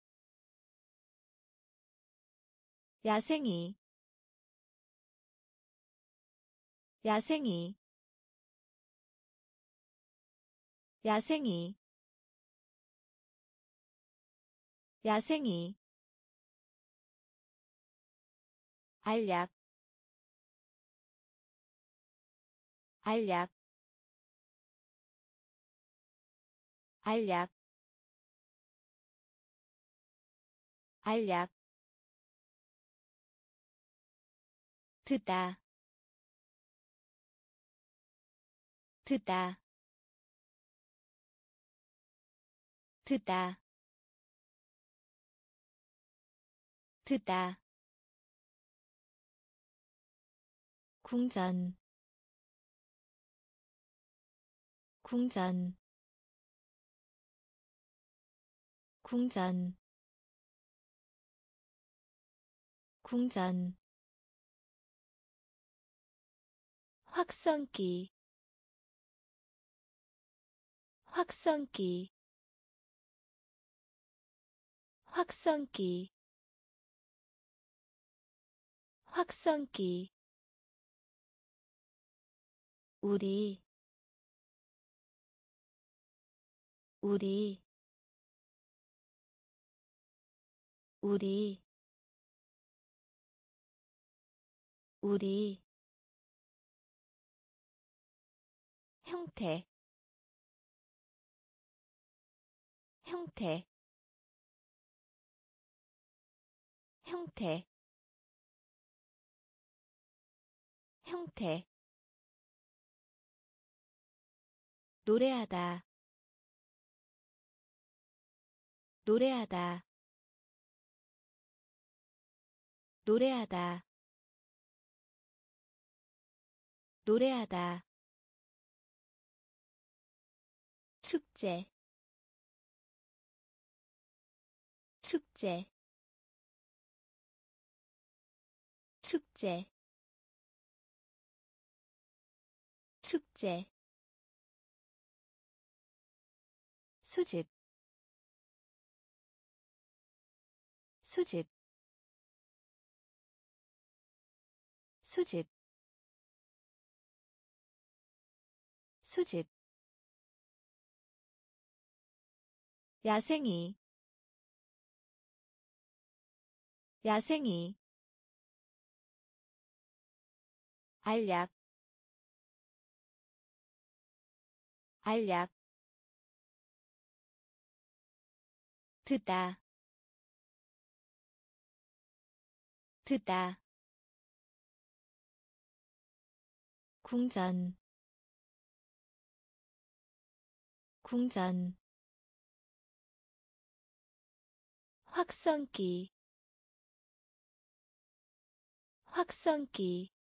야생이. 야생이. 야생이. 야생이. 알약. 알약. 알약. 알약 듣다. 듣다. 듣다. 듣다. 궁전. 궁전. 궁전. 궁전 확성기. 확성기. 확성기. 확성기. 우리. 우리. 우리. 우리 형태 형태 형태 형태. 노래하다 노래하다 노래하다 노래하다 축제. 축제. 축제. 축제. 수집. 수집. 수집. 수집 야생이 야생이 알약 알약 듣다 듣다 궁전 궁전 확성기. 확성기.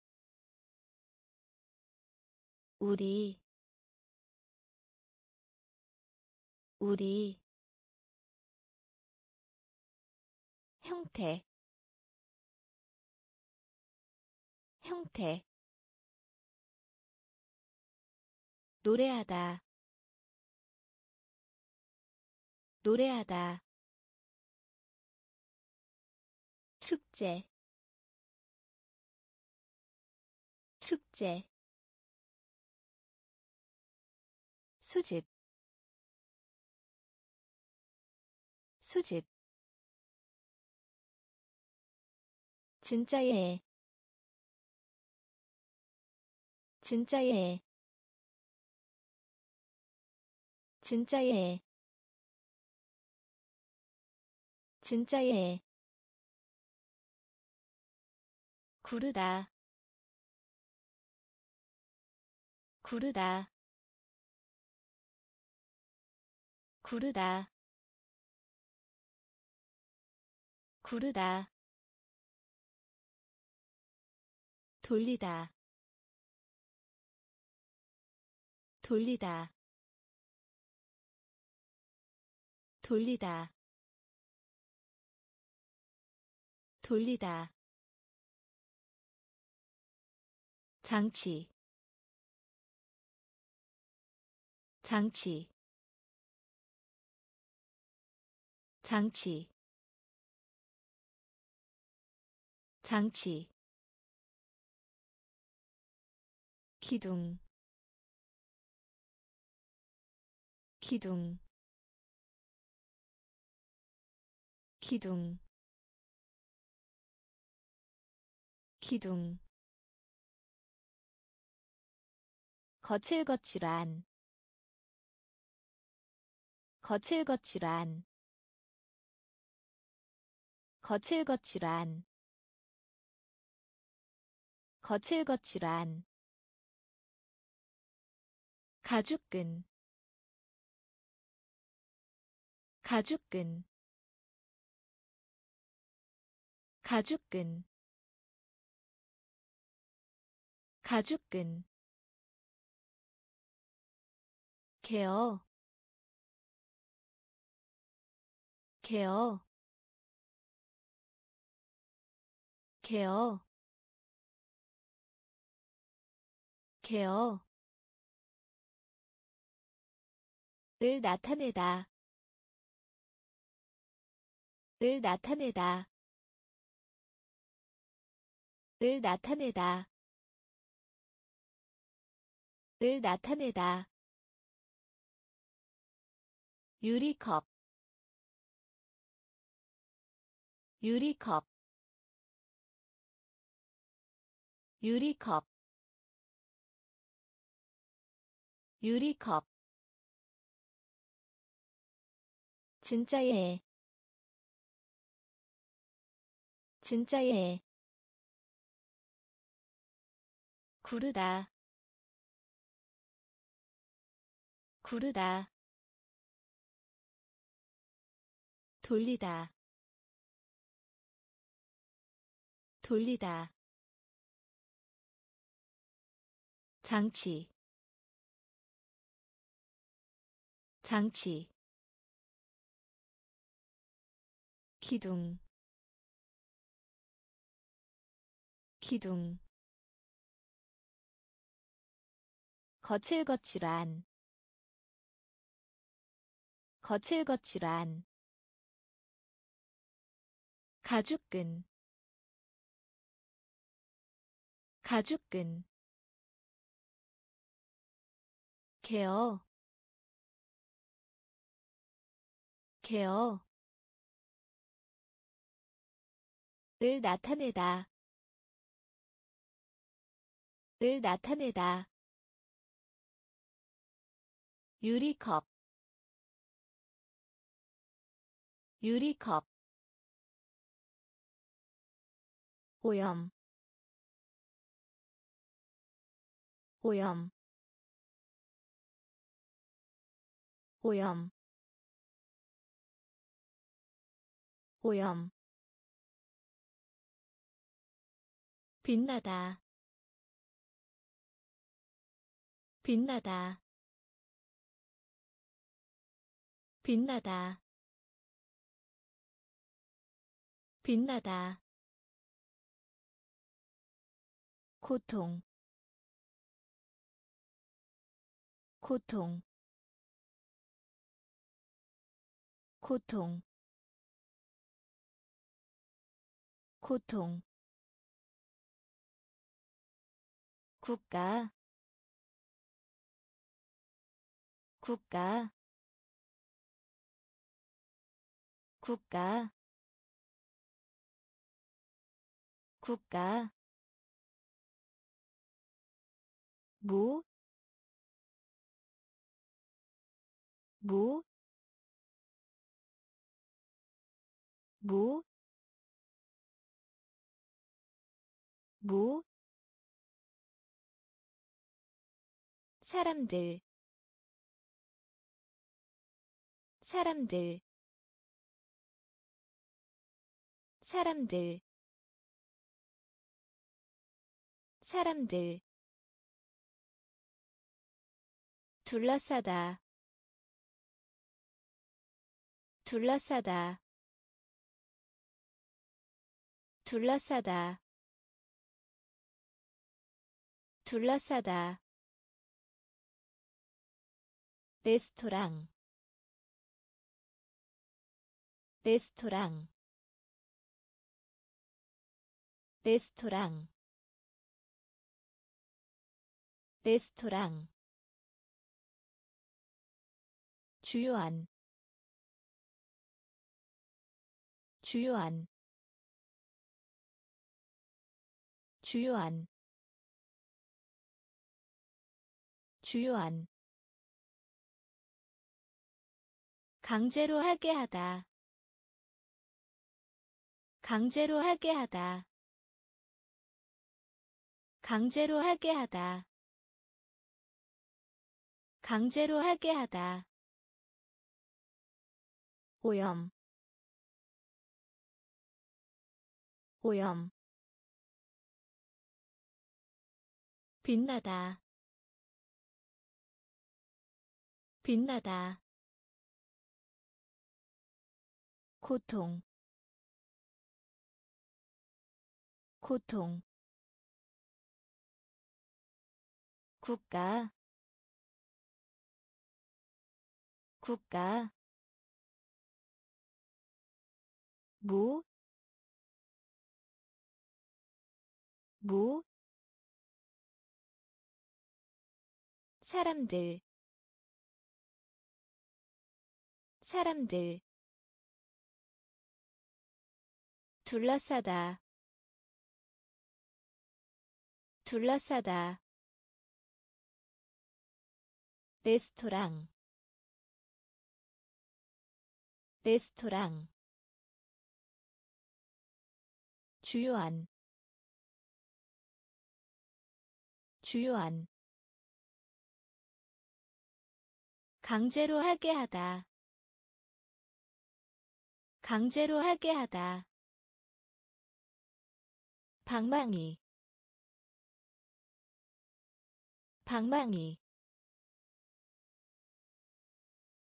우리. 우리. 형태. 형태. 노래하다. 노래하다 축제. 축제. 수집. 수집. 진짜예 진짜예 진짜예 진짜예 구르다. 구르다. 구르다. 구르다. 돌리다. 돌리다. 돌리다. 돌리다 장치. 장치. 장치. 장치. 기둥. 기둥. 기둥. 기둥 거칠거칠한 거칠거칠한 거칠거칠한 거칠거칠한. 가죽끈 가죽끈 가죽끈 가죽끈 케어. 케어. 케어. 케어. 을 나타내다. 을 나타내다. 을 나타내다. 을 나타내다 유리컵 유리컵 유리컵 유리컵. 진짜예 진짜예 구르다 구르다 돌리다. 돌리다. 장치. 장치. 기둥. 기둥. 거칠거칠한. 거칠거칠한 가죽끈. 가죽끈. 케어. 케어. 을 나타내다. 을 나타내다. 유리컵. 유리컵 오염. 오염. 오염. 오염. 빛나다. 빛나다. 빛나다. 빛나다 고통. 고통. 고통. 고통. 국가. 국가. 국가. 국가 무, 무, 무, 무, 사람들, 사람들, 사람들, 사람들 둘러싸다. 둘러싸다. 둘러싸다. 둘러싸다. 레스토랑. 레스토랑. 레스토랑. 레스토랑 주요한 주요한 주요한 주요한. 강제로 하게 하다. 강제로 하게 하다. 강제로 하게 하다. 강제로 하게 하다 오염. 오염. 빛나다. 빛나다. 고통. 고통. 국가. 국가 무, 무, 사람들, 사람들, 둘러싸다, 둘러싸다, 레스토랑, 레스토랑 주요한 주요한 강제로 하게 하다 강제로 하게 하다 방망이 방망이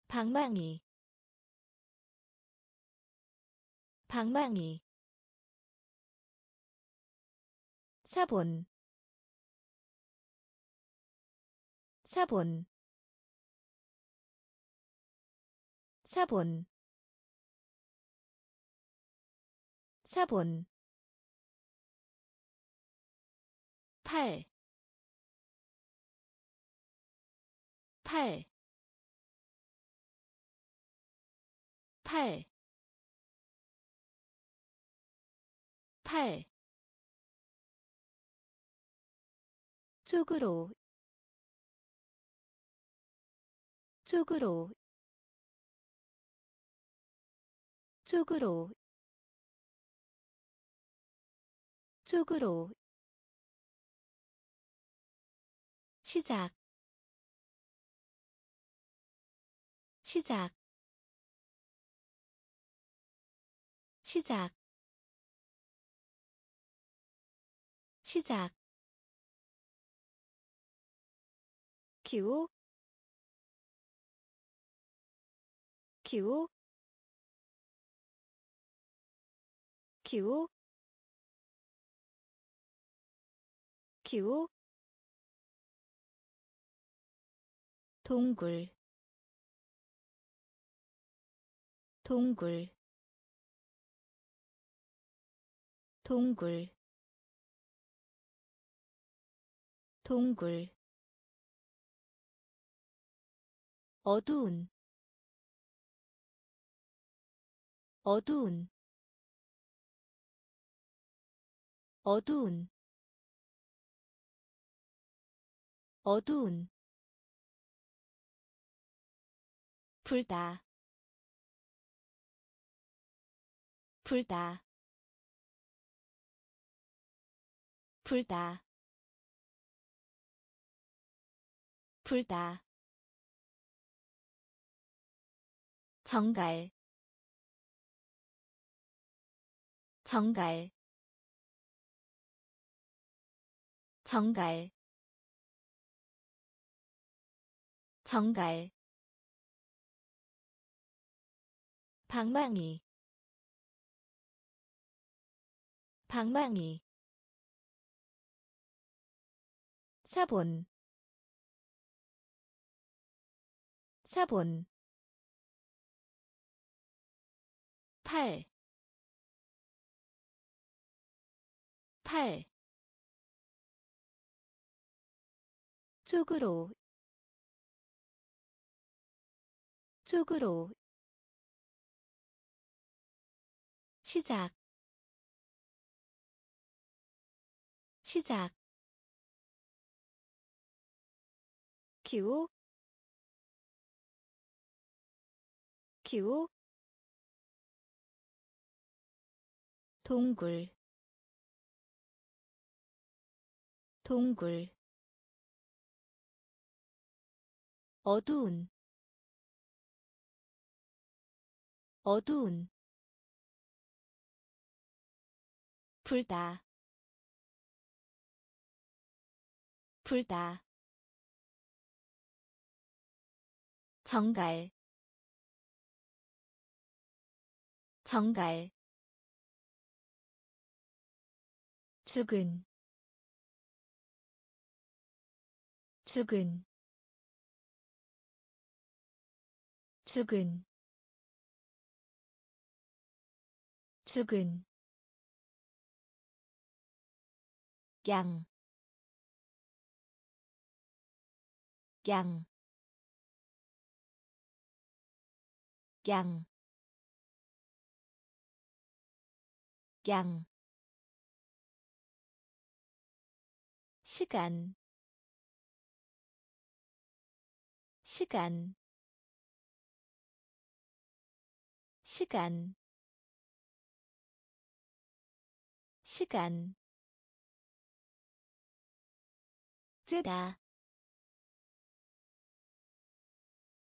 방망이 방망이 사본. 사본. 사본. 사본. 팔, 팔, 팔, 팔. 쪽으로 쪽으로 쪽으로 쪽으로. 시작. 시작. 시작. 시작 기호 기호 기호 기호 동굴 동굴 동굴 동굴 어두운 어두운 어두운 어두운. 불다 불다 불다. 불다 정갈 정갈 정갈 정갈. 방망이 방망이. 사본 사본 팔, 팔, 쪽으로, 쪽으로, 시작, 시작, 기호, 기호, 동굴 동굴 어두운 어두운 불다 불다 정갈 정갈 죽은 죽은 죽은 죽은 양, 양, 양, 양. 시간. 시간. 시간. 시간. 뜨다.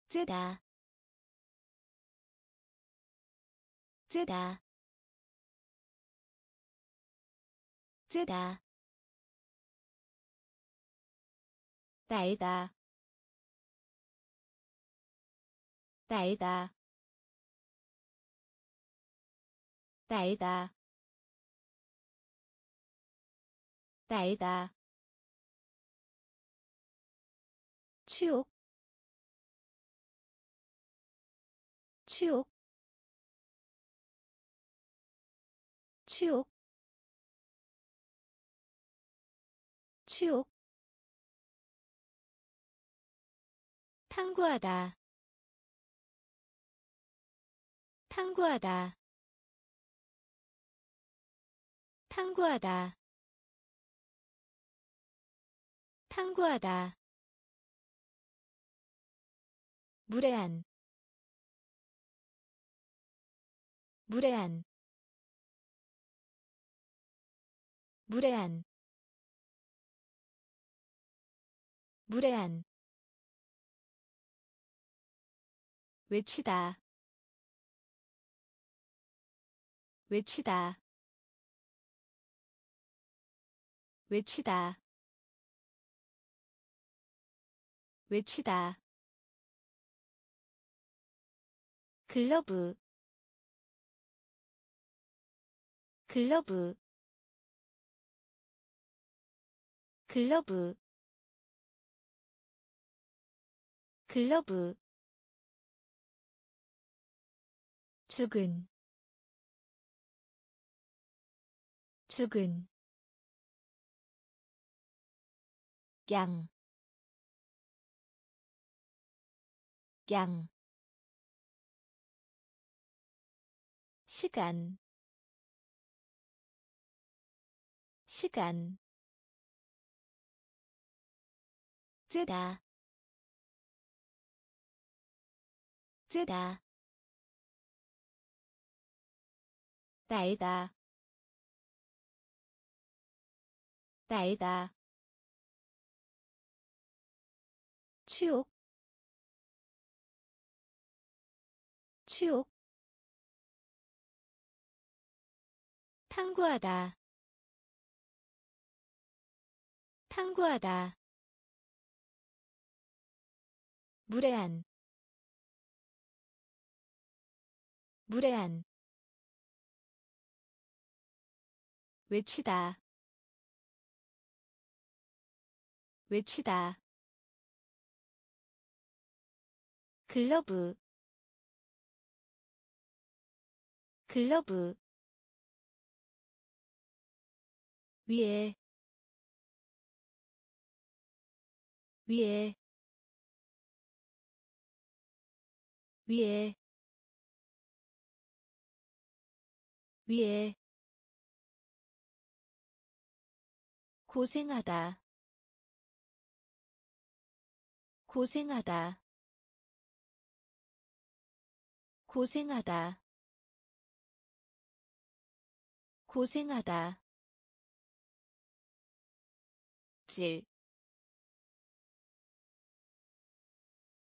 뜨다. 뜨다. 뜨다 날다. 날다. 날다. 날다. 추옥 추옥 추옥 추옥 탐구하다. 탐구하다. 탐구하다. 탐구하다. 무례한. 무례한. 무례한. 무례한 외치다. 외치다. 외치다. 외치다. 글러브. 글러브. 글러브. 글러브 죽은 죽은 양, 양, 시간, 시간, 뜨다, 뜨다, 날다, 날다. 추옥 추옥 탐구하다. 탐구하다. 무례한. 무례한 외치다. 외치다. 글러브. 글러브. 위에. 위에. 위에. 위에 고생하다. 고생하다. 고생하다. 고생하다. 질,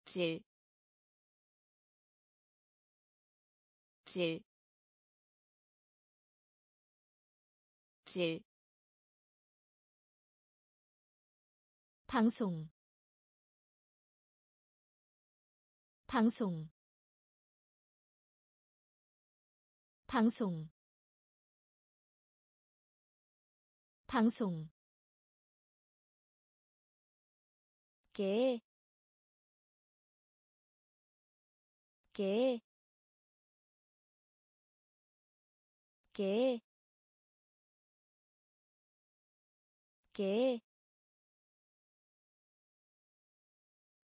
질, 질, 질. 방송, 방송, 방송. 방송. 개, 개, 개, 개,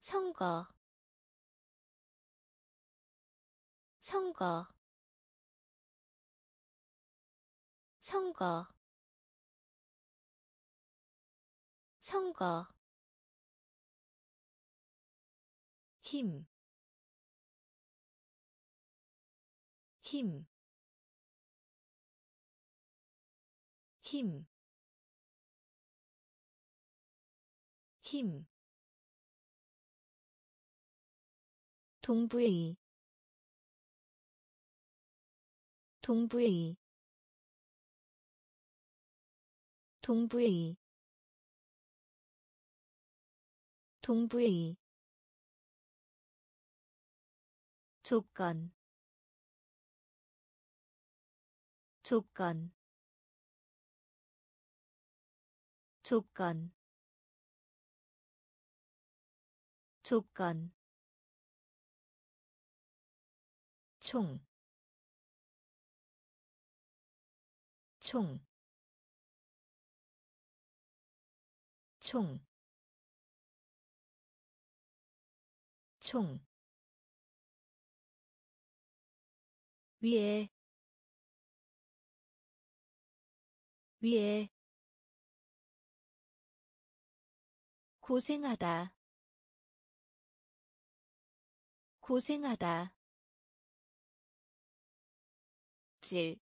선거, 선거, 선거. 선거. 힘, 힘, 힘, 힘. 동부의 동부의 동부의 동부의 조건 조건 조건 조건 총, 총, 총, 총, 위에, 위에, 고생하다, 고생하다, 질,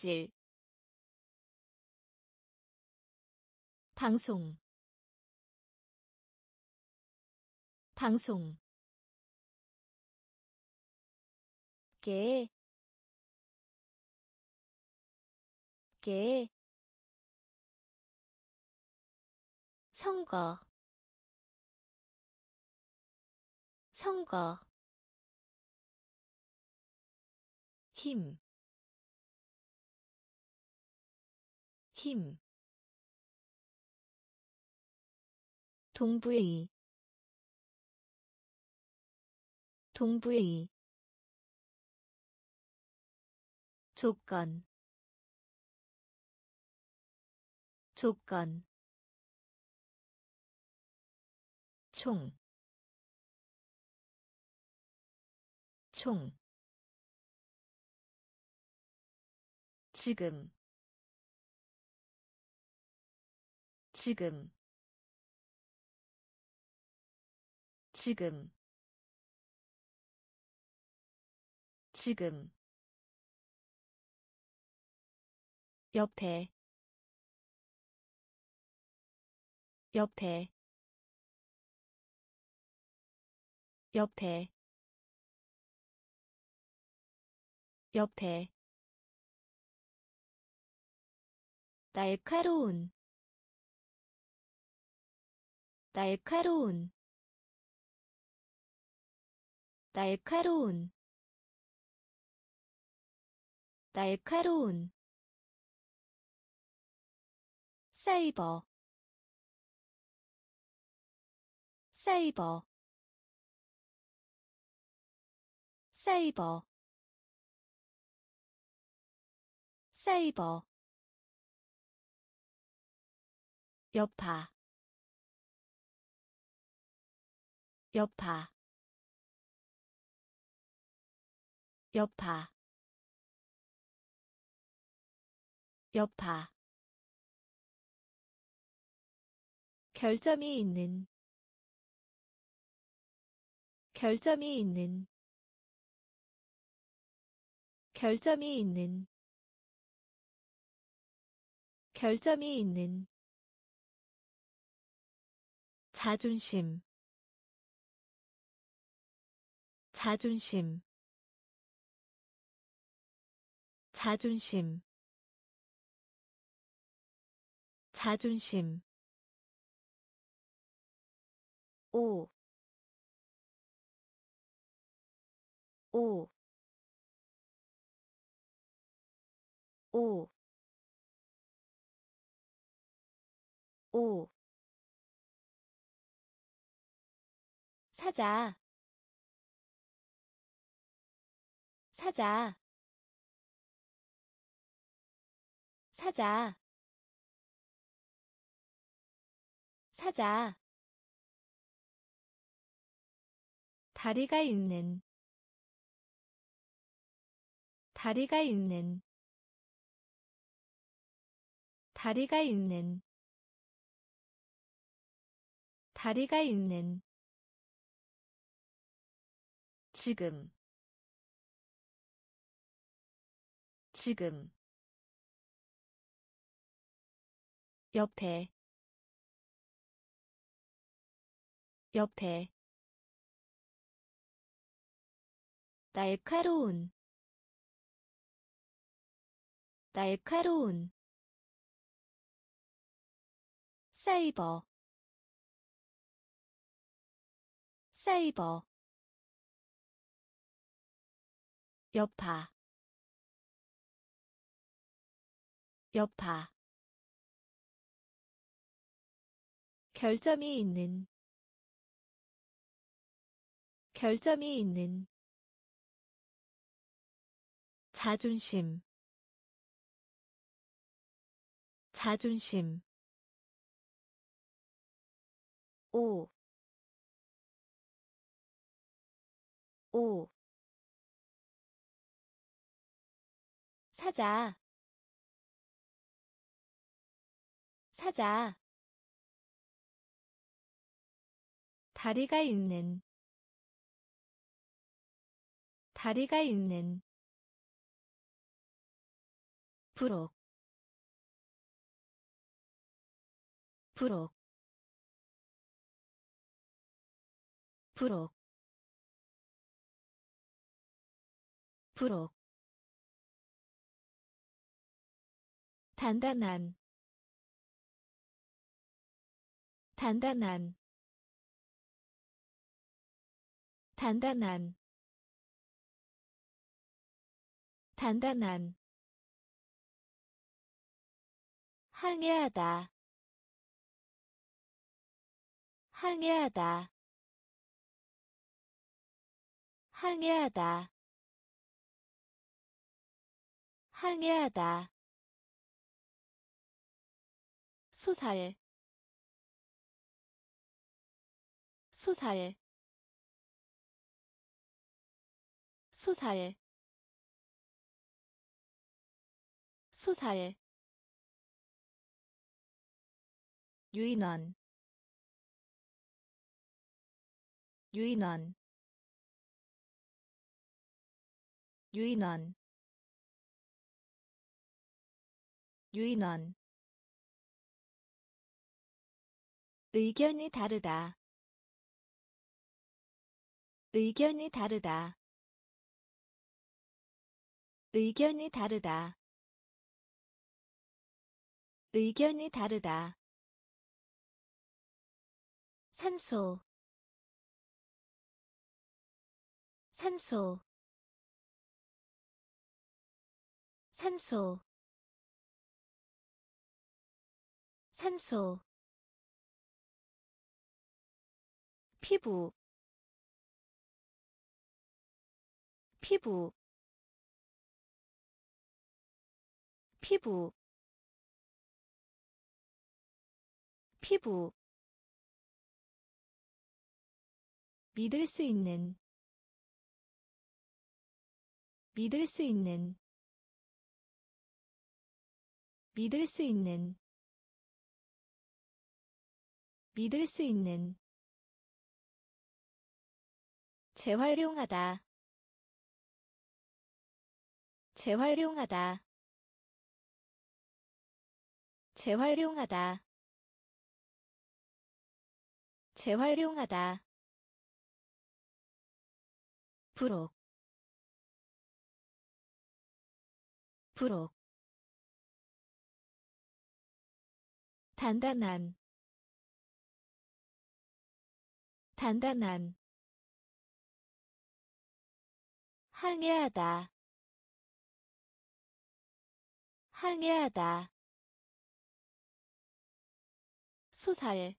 물질. 방송 방송. 개, 개, 선거 선거 힘, 힘, 동부의, 동부의, 조건, 조건, 총, 총, 지금. 지금. 지금. 지금. 옆에. 옆에. 옆에. 옆에 날카로운 날카로운 날카로운 날카로운. 사이버 사이버 사이버 사이버 여파 여파 여파 여파. 결점이 있는 결점이 있는 결점이 있는 결점이 있는 자존심 자존심 자존심 자존심 오, 오, 오, 오. 사자, 사자, 사자, 사자. 다리가 있는. 다리가 있는. 다리가 있는. 다리가 있는 지금. 지금. 옆에. 옆에. 날카로운. 날카로운. 사이버. 사이버 여파 여파. 결점이 있는 결점이 있는. 자존심 자존심. 오, 오. 사자, 사자. 다리가 있는, 다리가 있는. 부록. 부록. 부록. 부록 단단한 단단한 단단한 단단한. 항해하다. 항해하다. 항해하다. 항해하다 소살 소살 소살 소살 유인원. 유인원. 유인원. 유인원 의견이 다르다. 의견이 다르다. 의견이 다르다. 의견이 다르다. 산소. 산소. 산소. 산소 피부 피부 피부 피부. 믿을 수 있는 믿을 수 있는 믿을 수 있는 믿을 수 있는 재활용하다. 재활용하다. 재활용하다. 재활용하다. 부록. 부록. 단단한. 단단한 항해하다. 항해하다. 소살.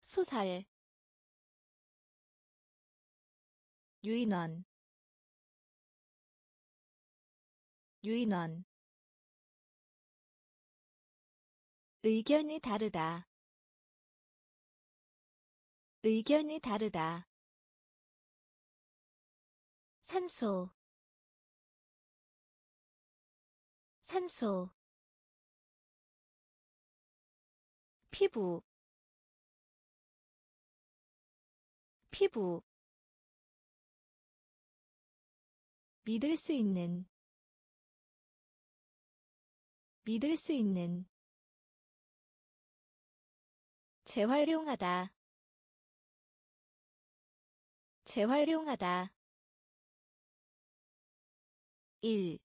소살. 유인원. 유인원. 의견이 다르다. 의견이 다르다 산소 산소 피부 피부 믿을 수 있는 믿을 수 있는 재활용하다 재활용하다 1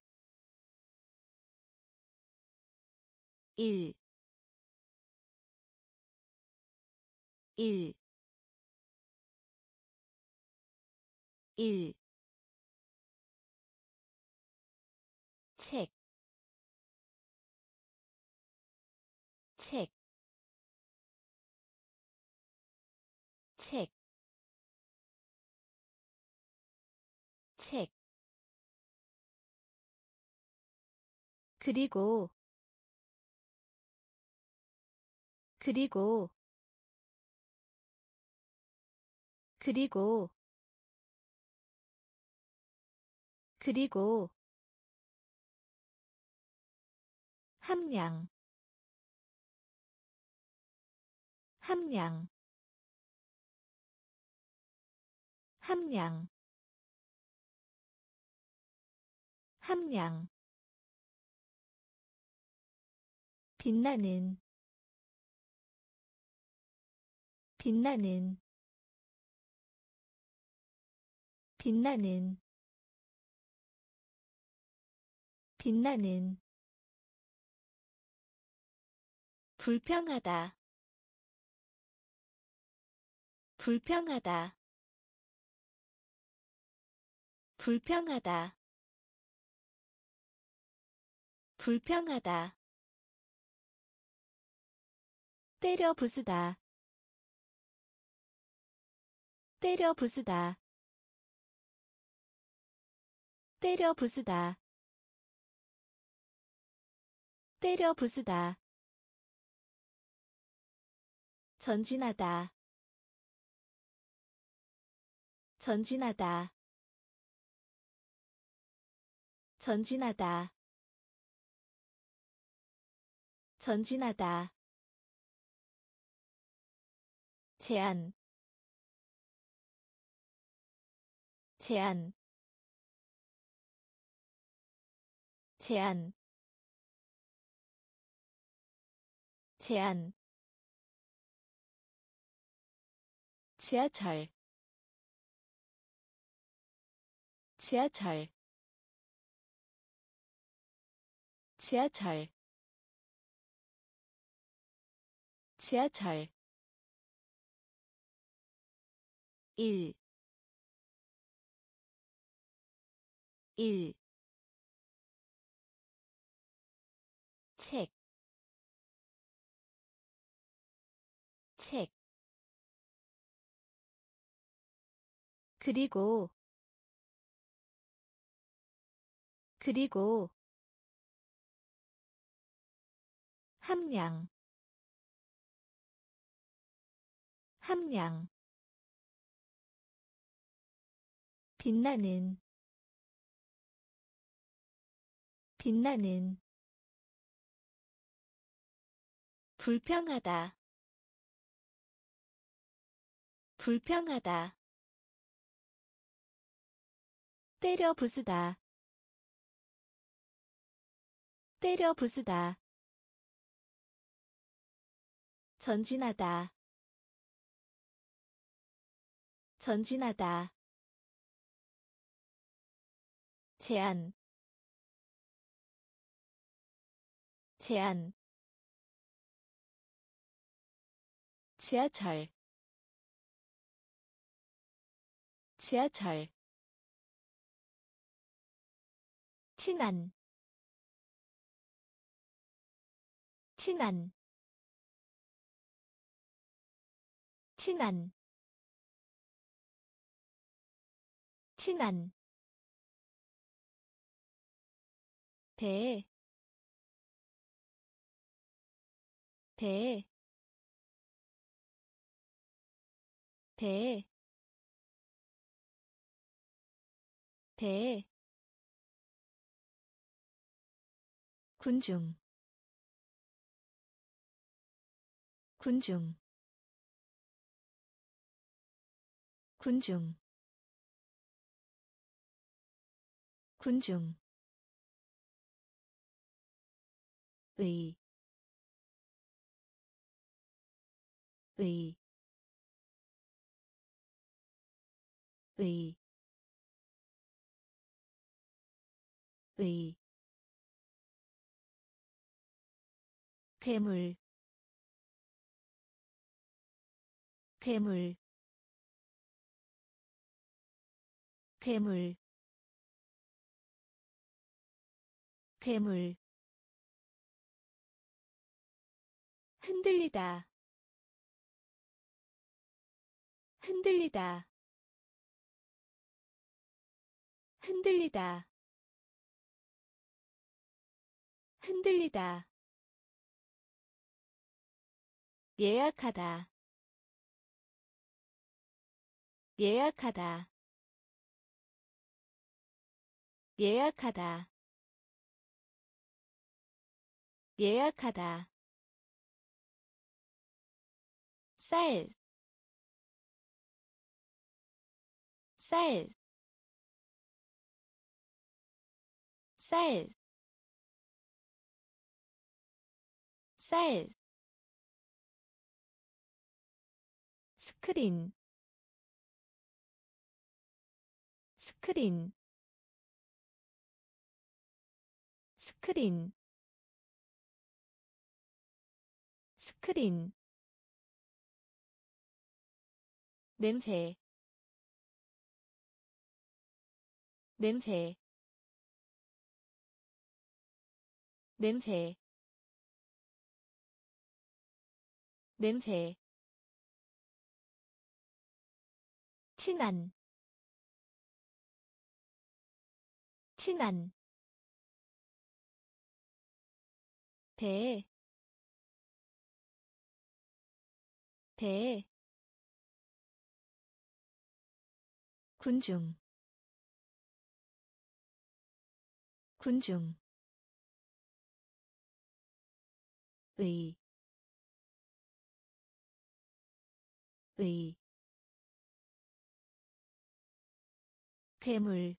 1 1 1 그리고 그리고 그리고 그리고 함량 함량 함량 함량 빛나는 빛나는 빛나는 빛나는. 불평하다 불평하다. 불평하다 불평하다 때려 부수다. 때려 부수다. 때려 부수다. 때려 부수다. 전진하다. 전진하다. 전진하다. 전진하다 제한 제한 제한 제한 지하철. 지하철. 지하철. 지하철 1 1 책, 책. 그리고, 그리고, 함량, 함량. 빛나는 빛나는 불평하다 불평하다 때려 부수다 때려 부수다 전진하다 전진하다 제한 제한 지하철 지하철 친한 친한 친한 친한 대, 대, 대, 대, 군중, 군중, 군중, 군중 의, 의, 의, 의, 괴물, 괴물, 괴물, 괴물 흔들리다. 흔들리다. 흔들리다. 흔들리다. 예약하다. 예약하다. 예약하다. 예약하다 쌀, 쌀, 쌀, 쌀, 스크린, 스크린, 스크린, 스크린 냄새. 냄새. 냄새. 냄새. 친한. 친한. 대, 대, 군중, 군중, 의, 의, 괴물,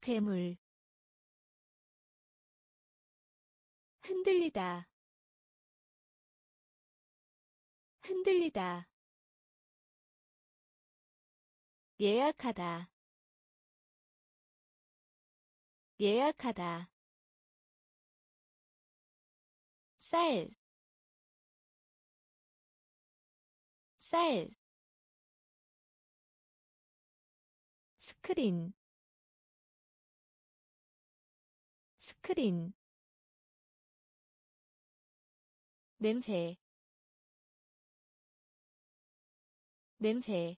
괴물, 흔들리다 흔들리다 예약하다. 예약하다. 쌀, 쌀, 스크린, 스크린, 냄새. 냄새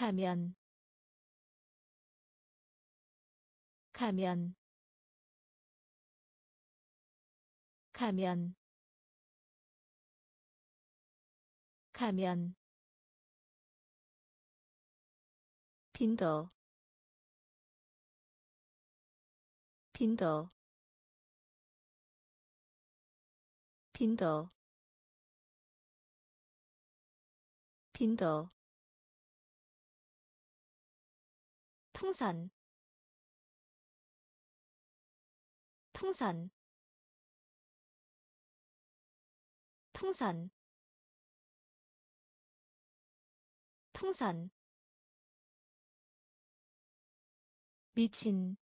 가면. 가면. 가면. 가면. 빈도. 빈도. 빈도. 빈도 풍선. 풍선. 풍선. 풍선. 미친.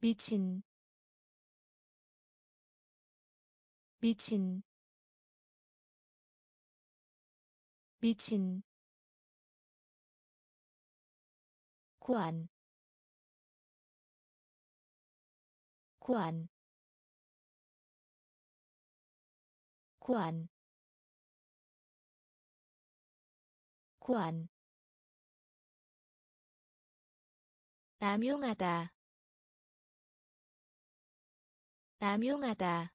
미친. 미친. 미친 고안 고안 고안 고안 남용하다 남용하다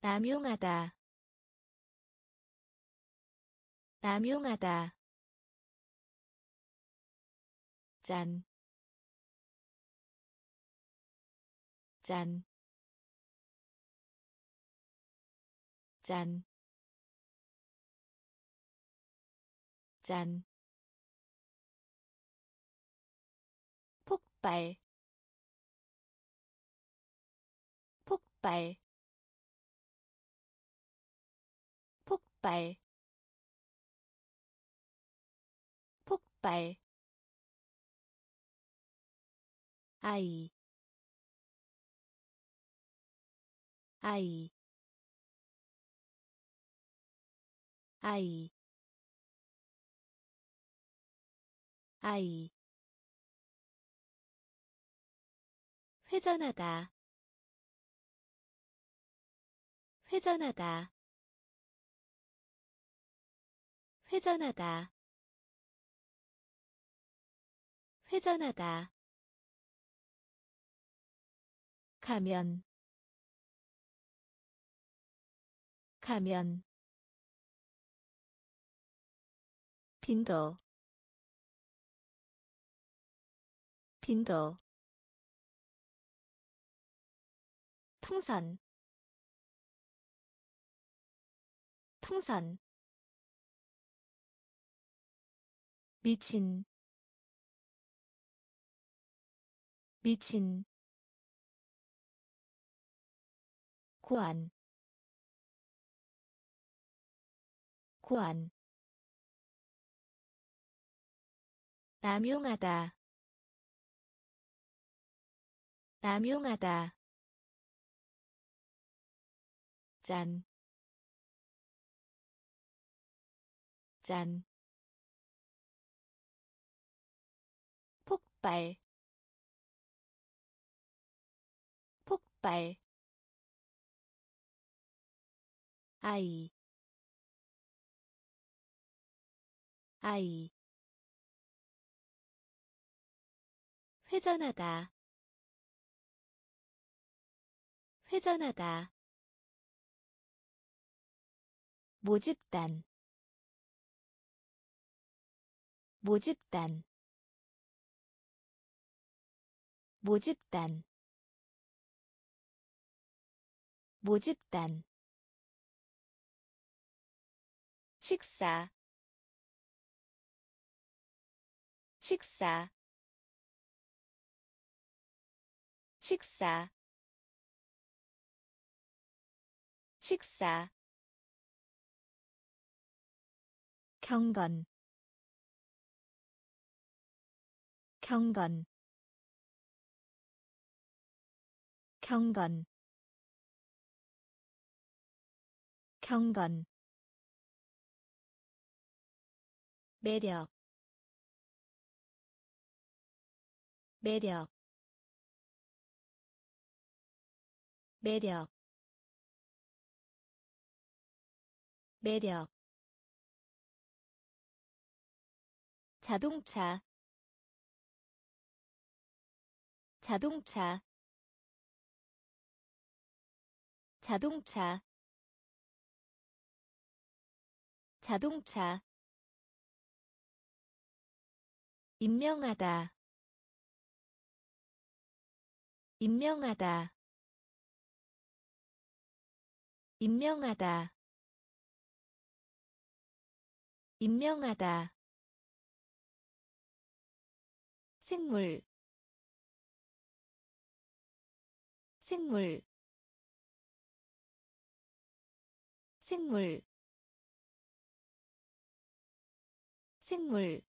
남용하다 남용하다 짠, 짠, 짠, 짠, 폭발, 폭발, 폭발, 폭발 아이. 아이. 아이. 아이. 회전하다. 회전하다. 회전하다. 회전하다 가면. 가면. 빈도. 빈도. 풍선. 풍선. 미친. 미친 고안 고안 남용하다 남용하다. 짠, 짠, 폭발, 폭발, 아이, 아이, 회전하다. 회전하다. 모집단. 모집단. 모집단. 모집단 식사. 식사. 식사. 식사. 경건. 경건. 경건. 경건 매력 매력 매력 매력. 자동차 자동차. 자동차 자동차 임명하다. 임명하다. 임명하다. 임명하다. 생물. 생물. 생물. 생물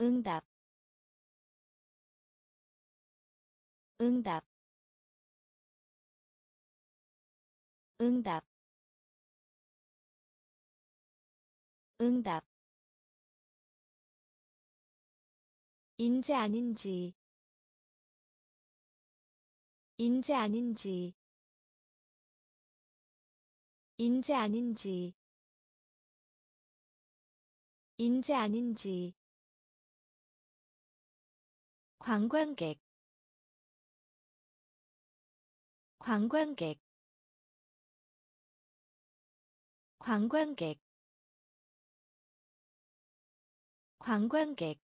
응답 응답 응답 응답. 인재 아닌지 인재 아닌지 인재 아닌지 인재 아닌지 관광객 관광객 관광객 관광객.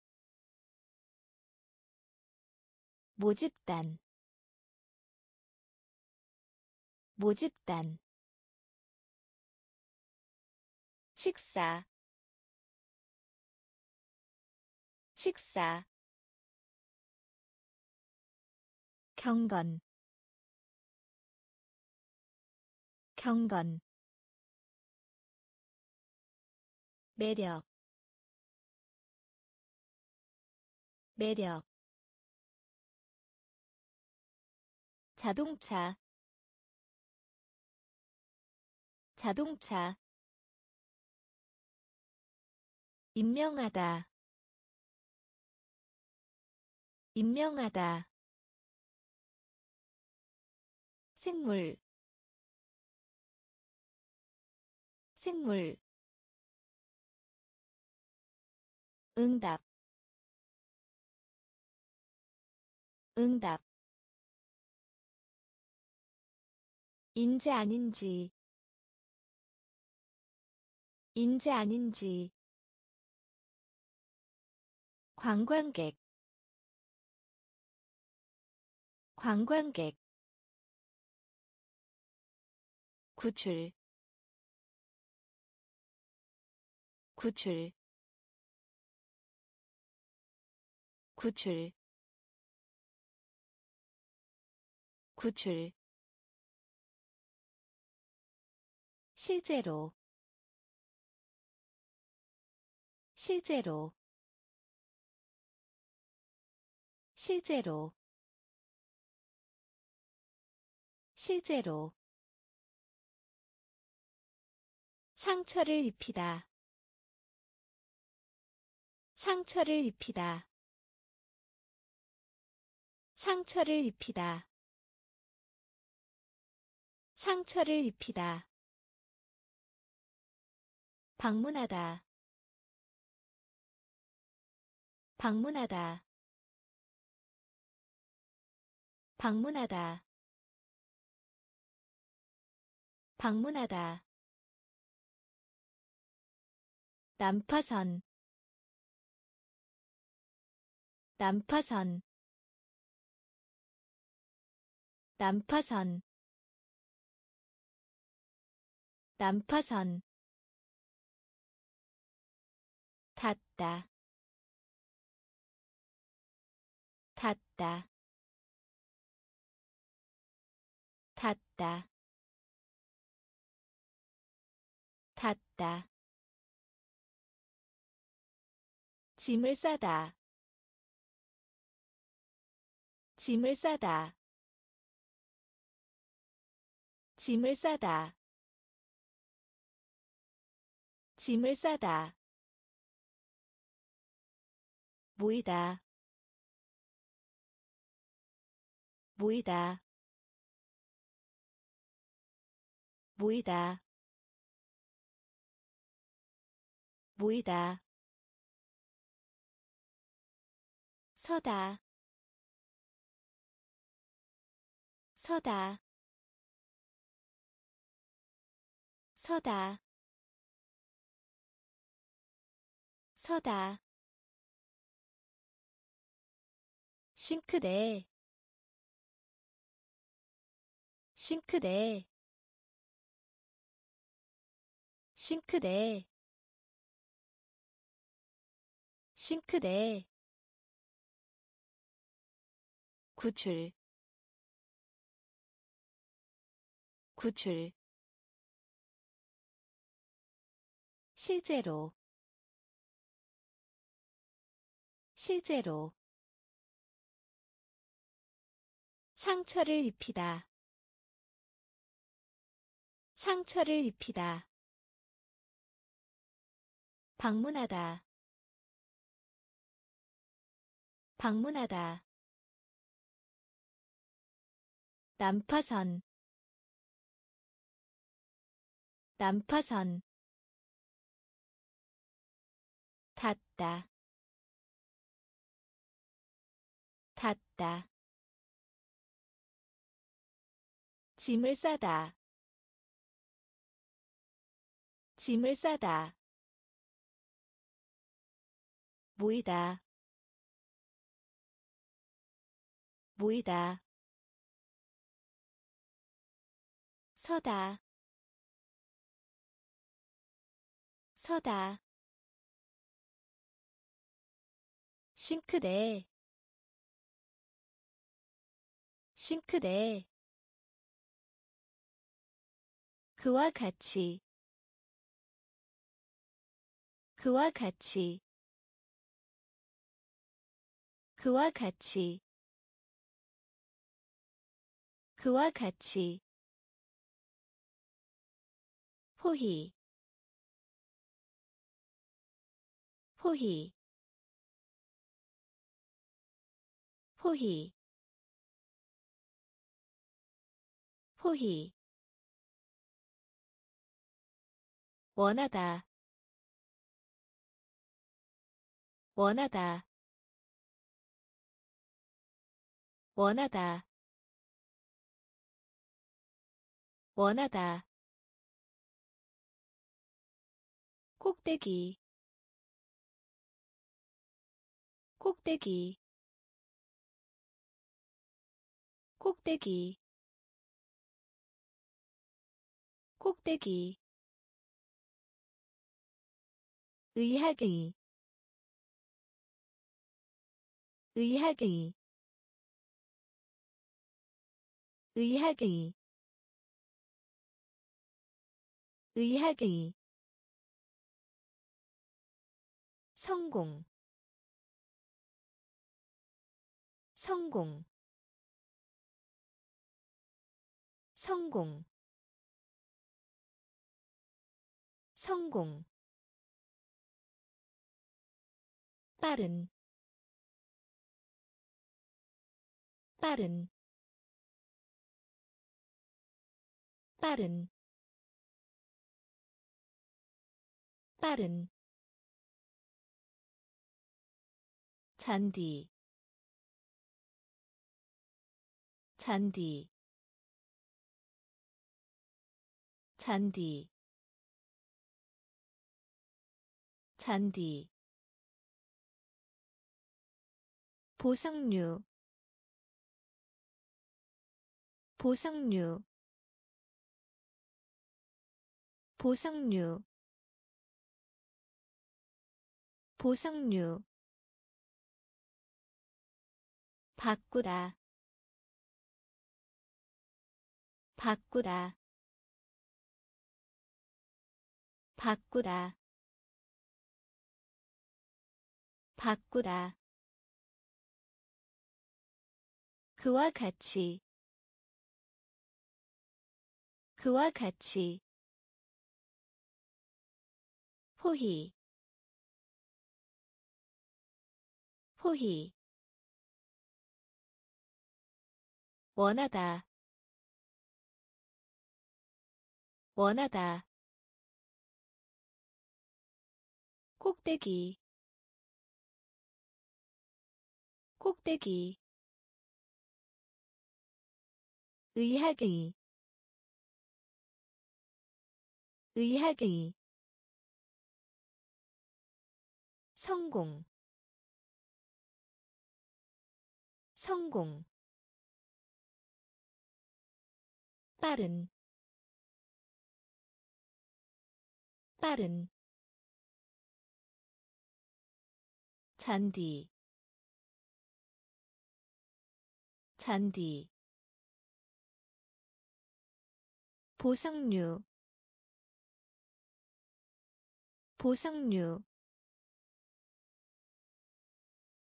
모집단 모집단. 식사 식사 경건. 경건. 매력. 매력. 자동차. 자동차. 임명하다. 임명하다 생물 생물 응답 응답 인재 아닌지 인재 아닌지 관광객 관광객 구출. 구출. 구출. 구출. 실제로. 실제로. 실제로. 실제로 상처를 입히다. 상처를 입히다. 상처를 입히다. 상처를 입히다. 방문하다. 방문하다. 방문하다. 방문하다 난파선 난파선 난파선 난파선. 닿다 닿다 닿다 닿다 짐을 싸다. 짐을 싸다. 짐을 싸다. 짐을 싸다. 모이다. 모이다. 모이다. 모이다 서다. 서다. 서다. 서다. 싱크대. 싱크대. 싱크대. 싱크대 구출. 구출. 실제로. 실제로. 상처를 입히다. 상처를 입히다. 방문하다. 방문하다 난파선 난파선 닿다 닿다. 짐을 싸다 짐을 싸다. 모이다 모이다 서다. 서다. 싱크대. 싱크대. 그와 같이. 그와 같이. 그와 같이. 그와 같이 포희 포희 포희 포희 원하다 원하다 원하다 원하다 꼭대기 꼭대기 꼭대기 꼭대기. 의학의 의학의 의학의 의학의 성공. 성공. 성공. 성공. 빠른. 빠른. 빠른. 빠른 잔디 잔디 잔디 잔디. 보상류 보상류 보상류 보상류 바꾸다 바꾸다 바꾸다 바꾸다 그와 같이. 그와 같이. 호희. 호희 원하다. 원하다. 꼭대기. 꼭대기. 의학의. 의학의. 성공. 성공 빠른 빠른 잔디 잔디 보상류 보상류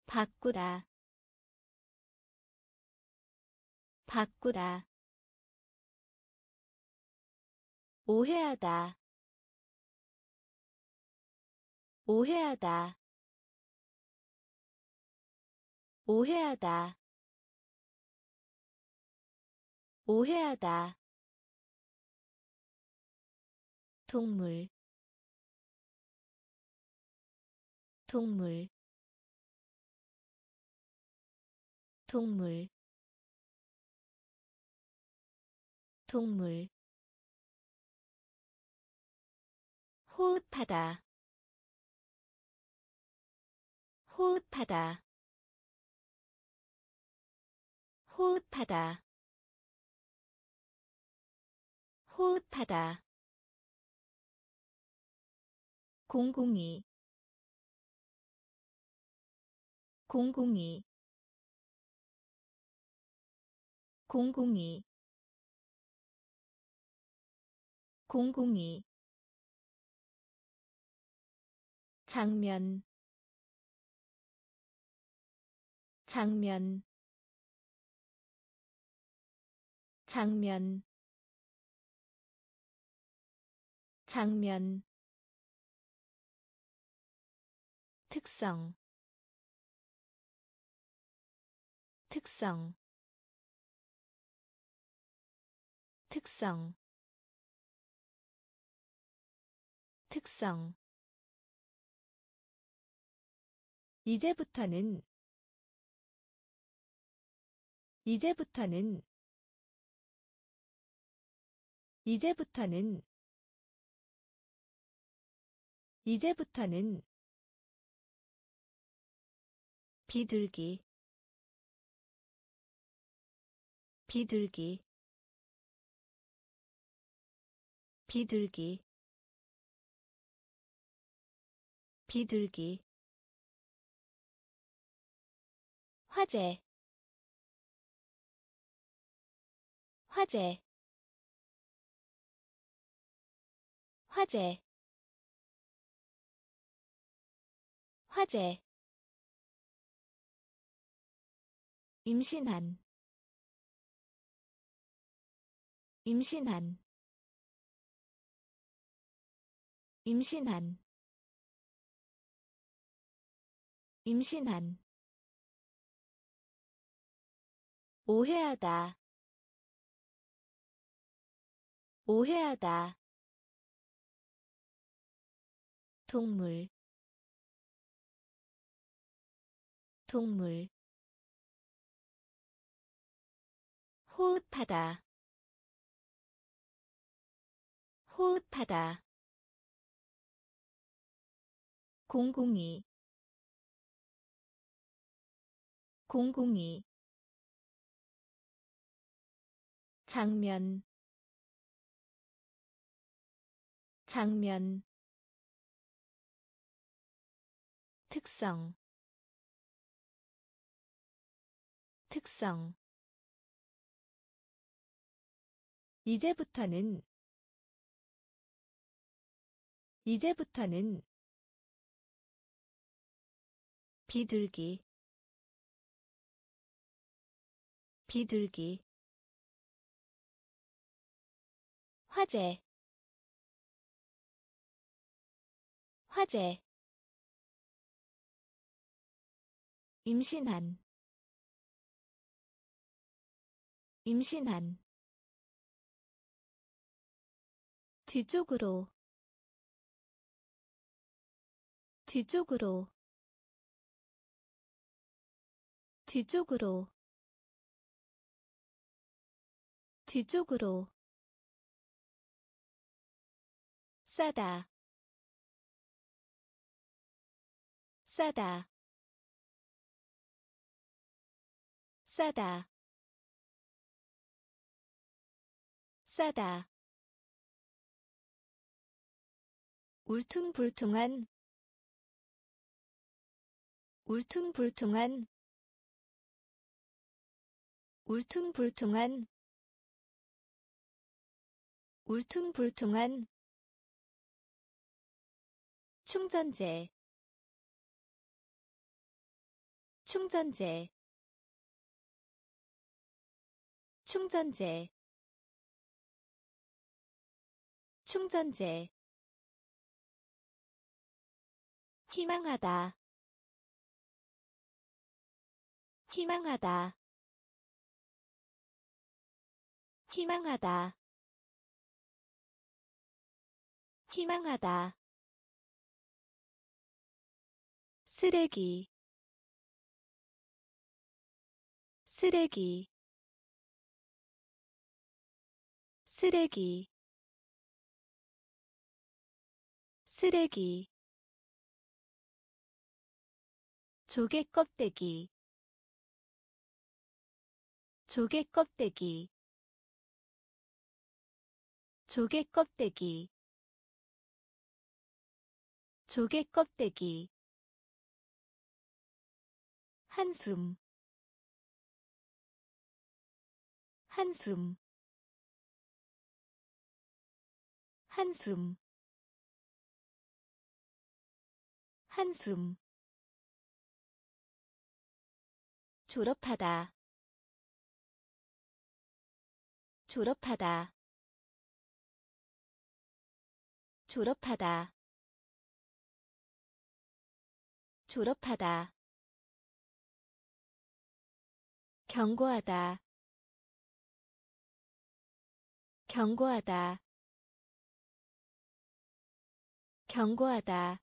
바꾸다 바꾸다 오해하다. 오해하다. 오해하다. 오해하다. 동물. 동물. 동물. 동물 호흡하다. 호흡하다. 호흡하다. 호흡하다. 공공이. 공공이. 공공이. 공공이 장면 장면 장면 장면. 특성 특성 특성 특성 이제부터는 이제부터는 이제부터는 이제부터는 비둘기 비둘기 비둘기 비둘기 화재 화재 화재 화재 임신한 임신한 임신한 임신한 오해하다. 오해하다. 동물. 동물. 호흡하다. 호흡하다. 공공이. 공공이 장면 장면 특성 특성. 이제부터는 이제부터는 비둘기 비둘기 화재 화재 임신한 임신한 뒤쪽으로 뒤쪽으로 뒤쪽으로 뒤쪽으로 싸다. 싸다. 싸다. 싸다. 울퉁불퉁한. 울퉁불퉁한. 울퉁불퉁한. 울퉁불퉁한 충전재 충전재 충전재 충전재 희망하다 희망하다 희망하다 희망하다 쓰레기. 쓰레기. 쓰레기. 쓰레기. 조개 껍데기. 조개 껍데기. 조개 껍데기. 조개 껍데기 한숨. 한숨. 한숨. 한숨. 졸업하다. 졸업하다. 졸업하다. 졸업하다 경고하다. 경고하다. 경고하다.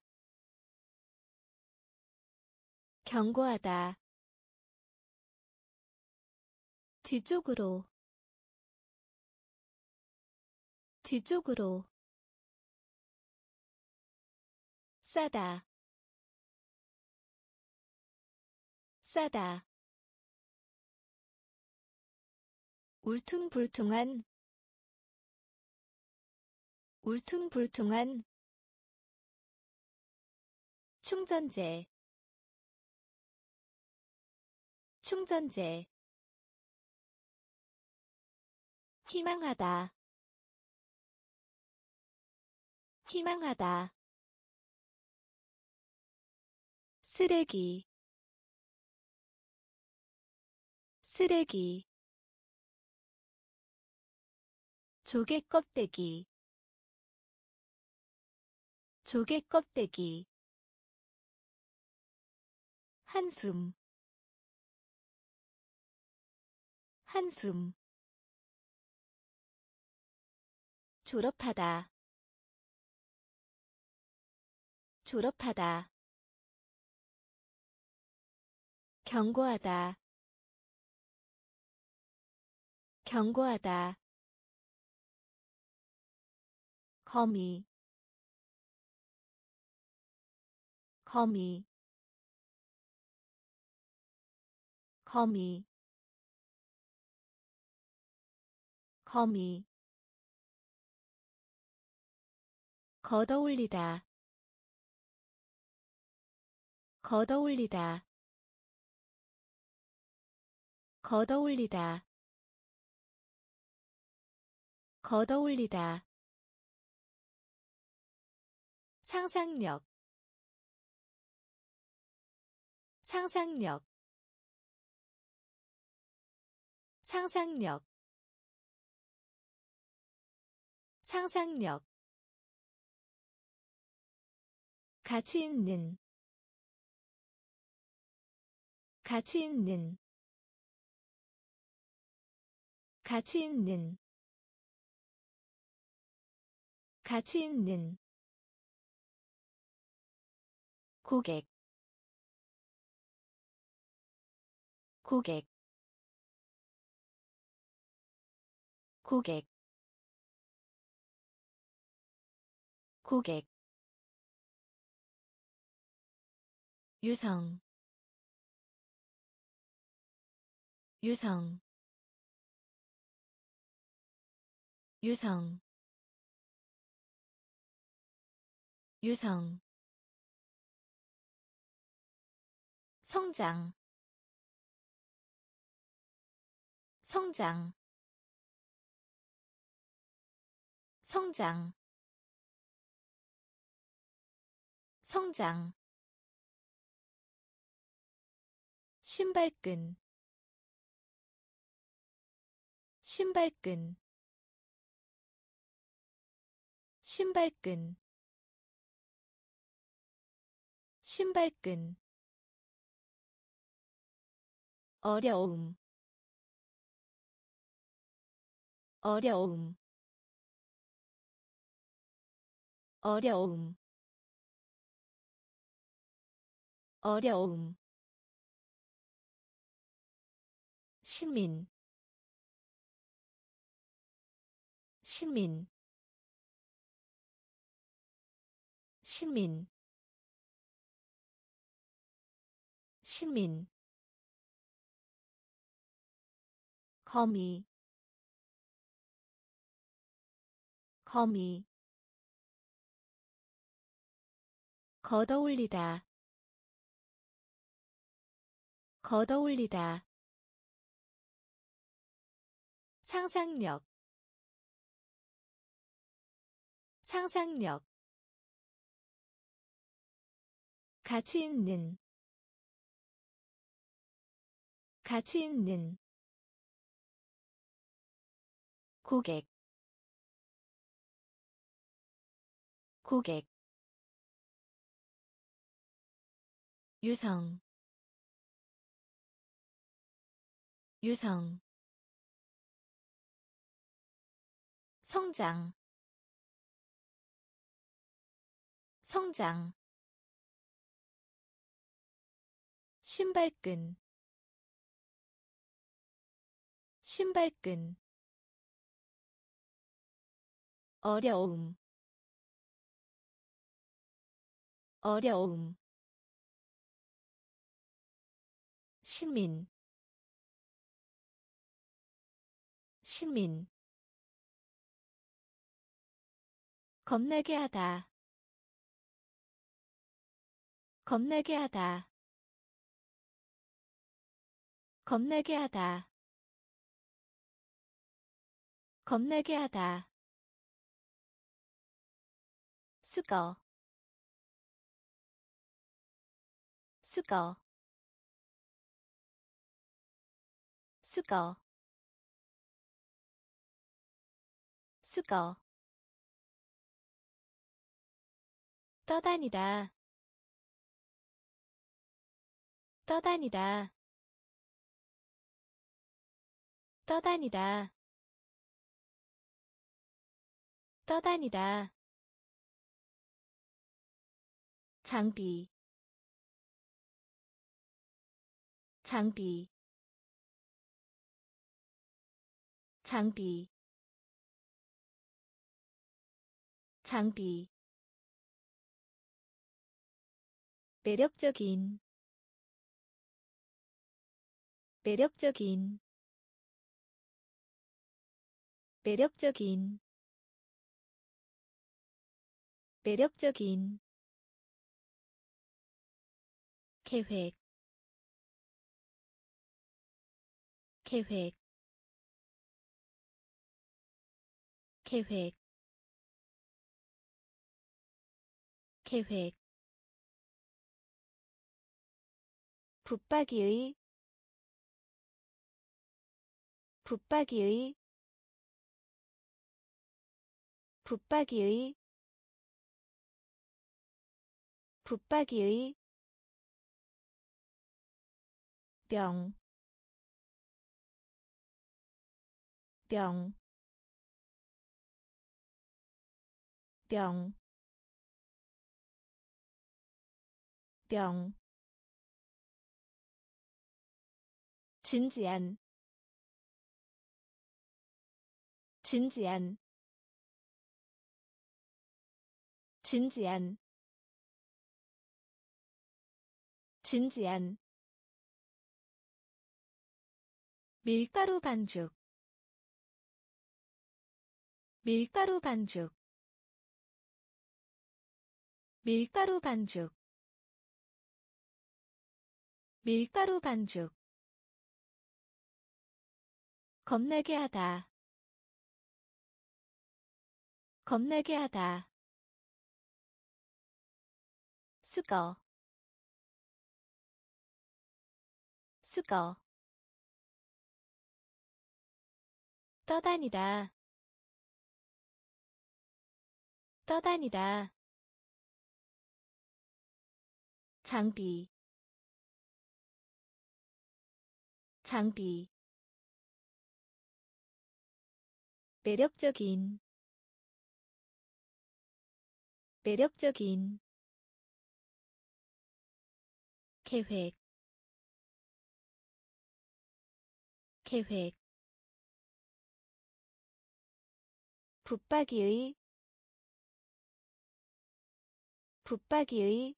경고하다. 뒤쪽으로. 뒤쪽으로. 싸다. 싸다 울퉁불퉁한 울퉁불퉁한 충전재 충전재 희망하다 희망하다 쓰레기 쓰레기 조개 껍데기. 조개 껍데기. 한숨. 한숨. 졸업하다. 졸업하다. 경고하다. 경고하다 거미 거미 거미 거미. 걷어올리다 걷어올리다 걷어올리다 걷어올리다 상상력 상상력 상상력 상상력. 가치 있는 가치 있는 가치 있는 가치 있는 고객 고객 고객 고객. 유성 유성 유성 유성 성장 성장 성장 성장. 신발끈 신발끈 신발끈. 신발끈 어려움. 어려움. 어려움. 어려움. 시민. 시민. 시민. 시민 거미 거미 걷어올리다 걷어올리다. 상상력 상상력. 가치 있는 가치 있는 고객 고객 유성 유성 성장 성장 신발끈 신발끈 어려움. 어려움. 시민. 시민. 겁나게 하다. 겁나게 하다. 겁나게 하다. 겁나게 하다 수거. 수거. 수거. 수거. 떠다니다. 떠다니다. 떠다니다. 떠다니다 장비 장비 장비 장비. 매력적인 매력적인 매력적인 매력적인 계획 계획 계획 계획. 붙박이의 붙박이의 붙박이의 붙박이의 병, 병, 병, 병, 진지한, 진지한, 진지한, 진지한 밀가루 반죽. 밀가루 반죽. 밀가루 반죽. 밀가루 반죽. 겁나게 하다. 겁나게 하다. 수거. 수거 떠다니다. 떠다니다. 장비. 장비. 매력적인. 매력적인. 계획. 계획 붙박이의 붙박이의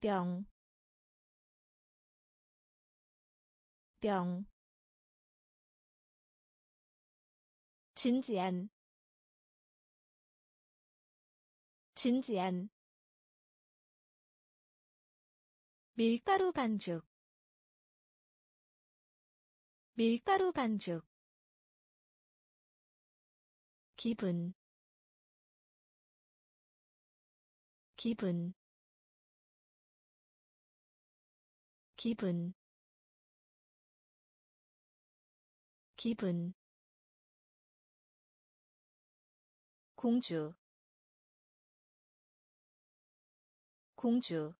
병, 병, 진지한, 진지한, 밀가루 반죽, 밀가루 반죽, 기분. 기분. 기분. 기분. 공주. 공주.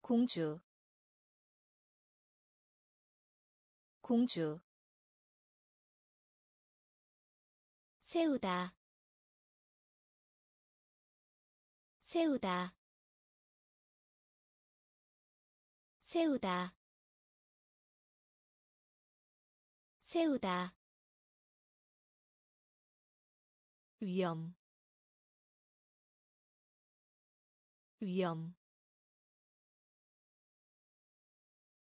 공주. 공주 세우다. 세우다. 세우다. 세우다. 위험. 위험.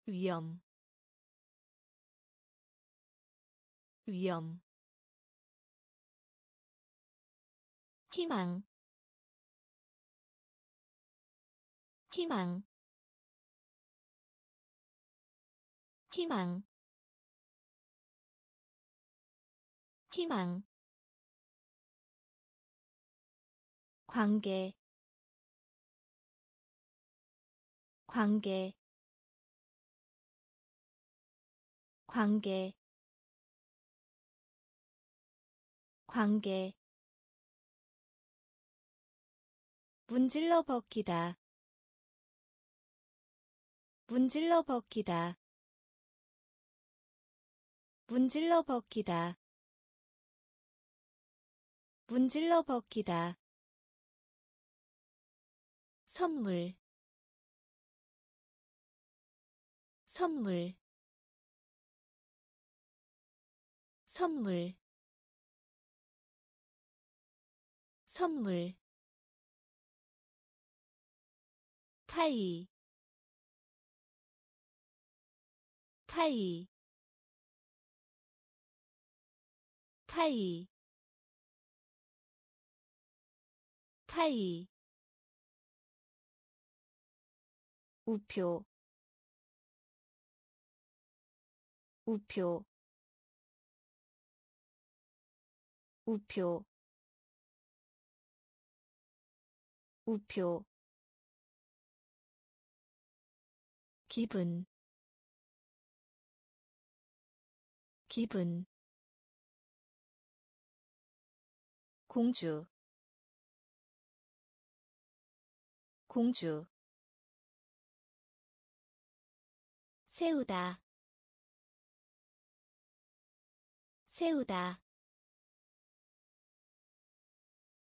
위험. 위험 희망. 희망. 희망. 희망. 관계. 관계. 관계. 관계 문질러 벗기다. 문질러 벗기다. 문질러 벗기다. 문질러 벗기다. 선물. 선물. 선물. 선물 타이. 타이. 타이. 타이. 우표. 우표. 우표. 우표 기분. 기분. 공주. 공주. 세우다. 세우다.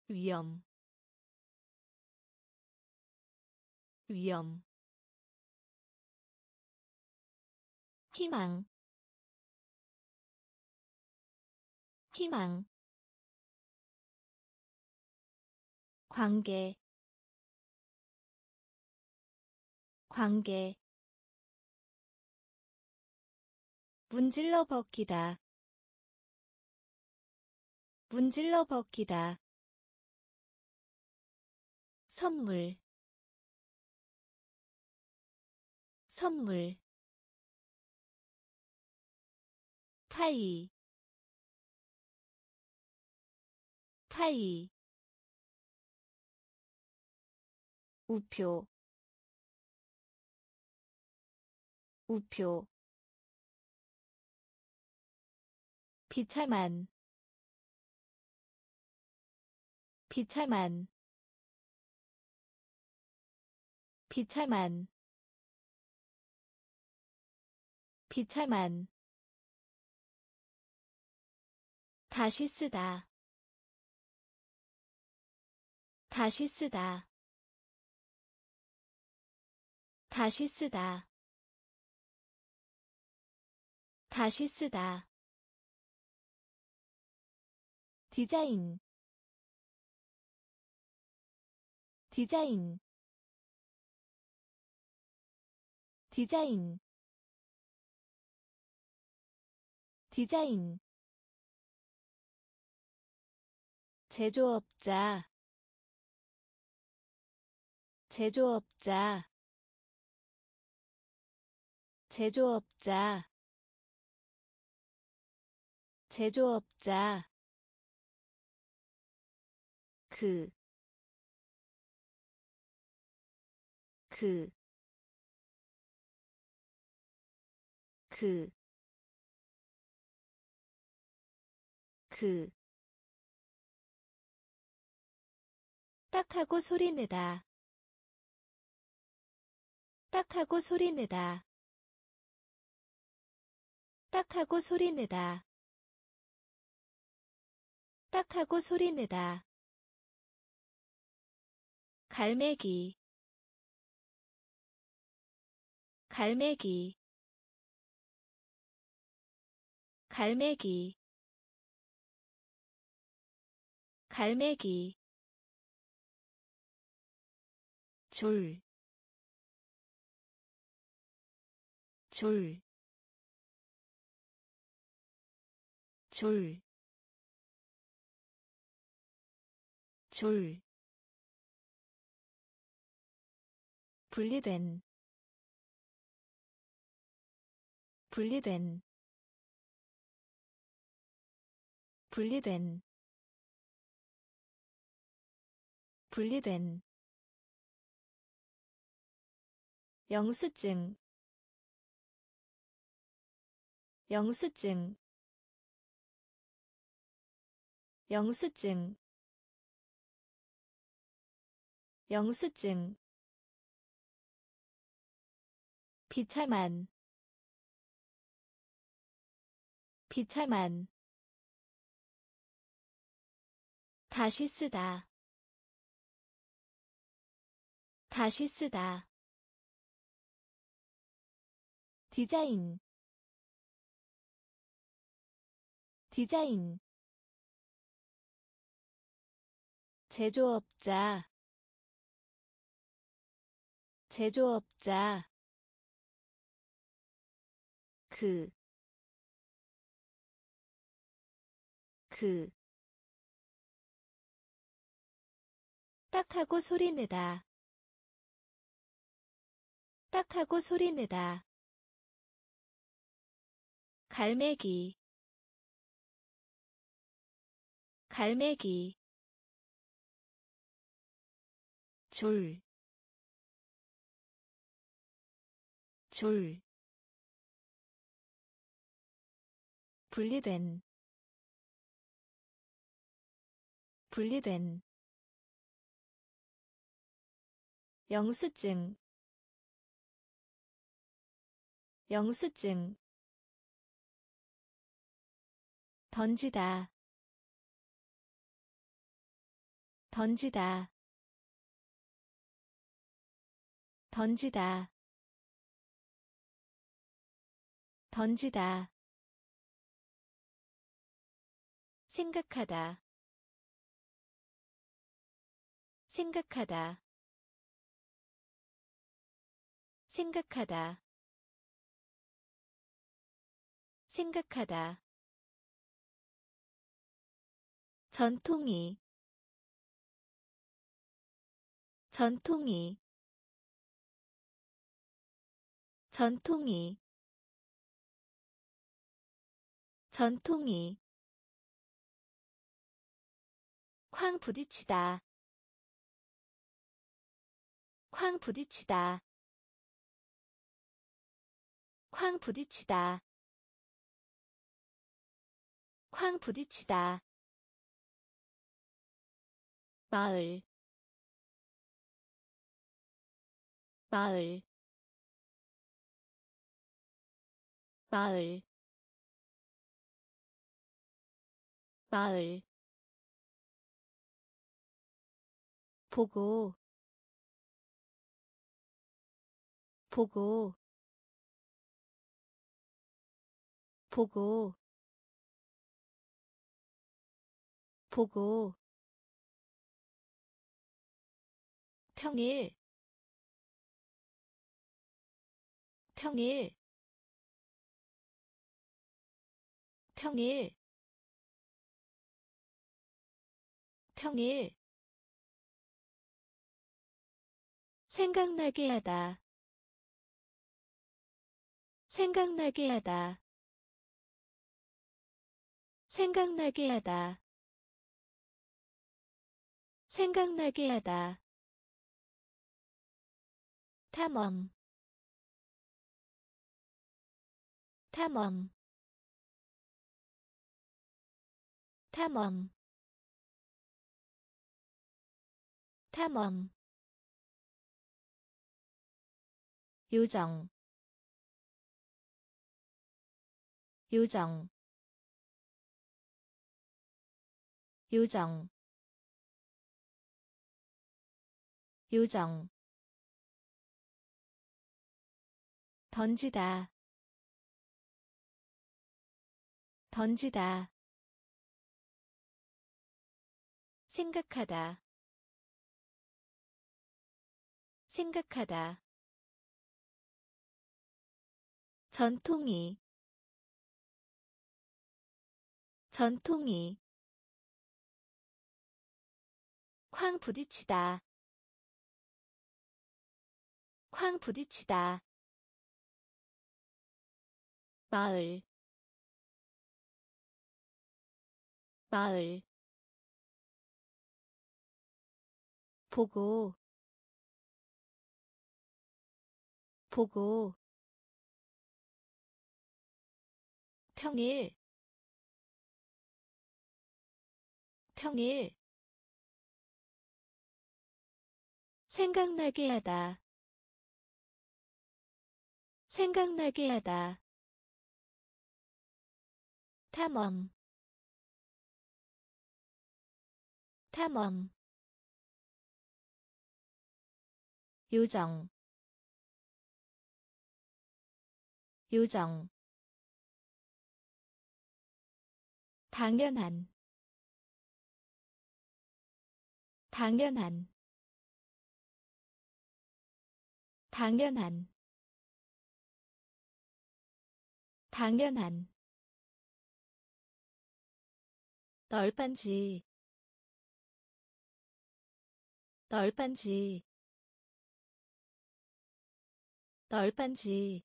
위험. 위험 희망. 희망. 관계. 관계. 문질러 벗기다. 문질러 벗기다. 선물. 선물 타이. 타이. 우표. 우표. 비참한. 비참한. 비참한. 비참한 다시 쓰다. 다시 쓰다. 다시 쓰다. 다시 쓰다. 디자인. 디자인. 디자인. 디자인 제조업자. 제조업자. 제조업자. 제조업자. 그, 그, 그, 그, 딱하고 소리내다, 딱하고 소리내다, 딱하고 소리내다, 딱하고 소리내다. 갈매기. 갈매기. 갈매기. 갈매기 줄, 줄, 줄, 줄, 분리된, 분리된, 분리된, 분리된 영수증 영수증 영수증 영수증. 비참한 비참한. 다시 쓰다 다시 쓰다 디자인 디자인 제조업자 제조업자 그, 그, 딱 하고 소리 내다, 딱 하고 소리 내다, 갈매기. 갈매기. 줄, 줄, 분리된, 분리된, 영수증, 영수증, 던지다. 던지다. 던지다. 던지다. 생각하다. 생각하다. 생각하다. 생각하다 전통이 전통이 전통이 전통이. 쾅 부딪히다. 쾅 부딪히다. 쾅 부딪히다. 쾅 부딪히다 마을. 마을. 마을. 마을. 보고. 보고. 보고. 보고 평일 평일 평일 평일. 생각나게 하다. 생각나게 하다. 생각나게 하다. 생각나게 하다 탐험. 탐험. 탐험. 탐험. 요정. 요정. 요정. 요정 던지다. 던지다. 생각하다. 생각하다. 전통이. 전통이. 쾅 부딪히다. 쾅 부딪히다 마을. 마을. 보고. 보고. 평일. 평일. 생각나게 하다. 생각나게 하다 탐험. 탐험. 요정. 요정. 당연한. 당연한. 당연한. 당연한 널빤지 널빤지 널빤지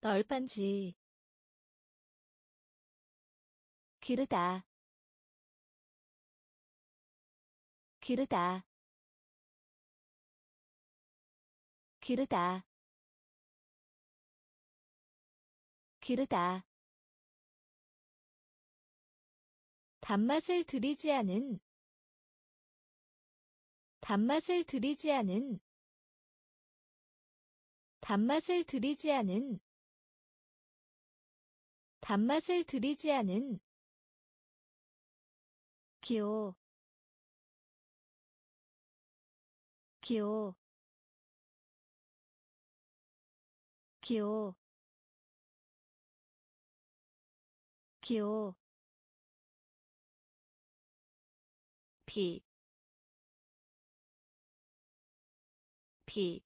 널빤지. 기르다 기르다. 기르다 기르다 단맛을 들이지 않은 단맛을 들이지 않은 단맛을 들이지 않은 단맛을 들이지 않은 기호 기호 기호 기호 피, 피,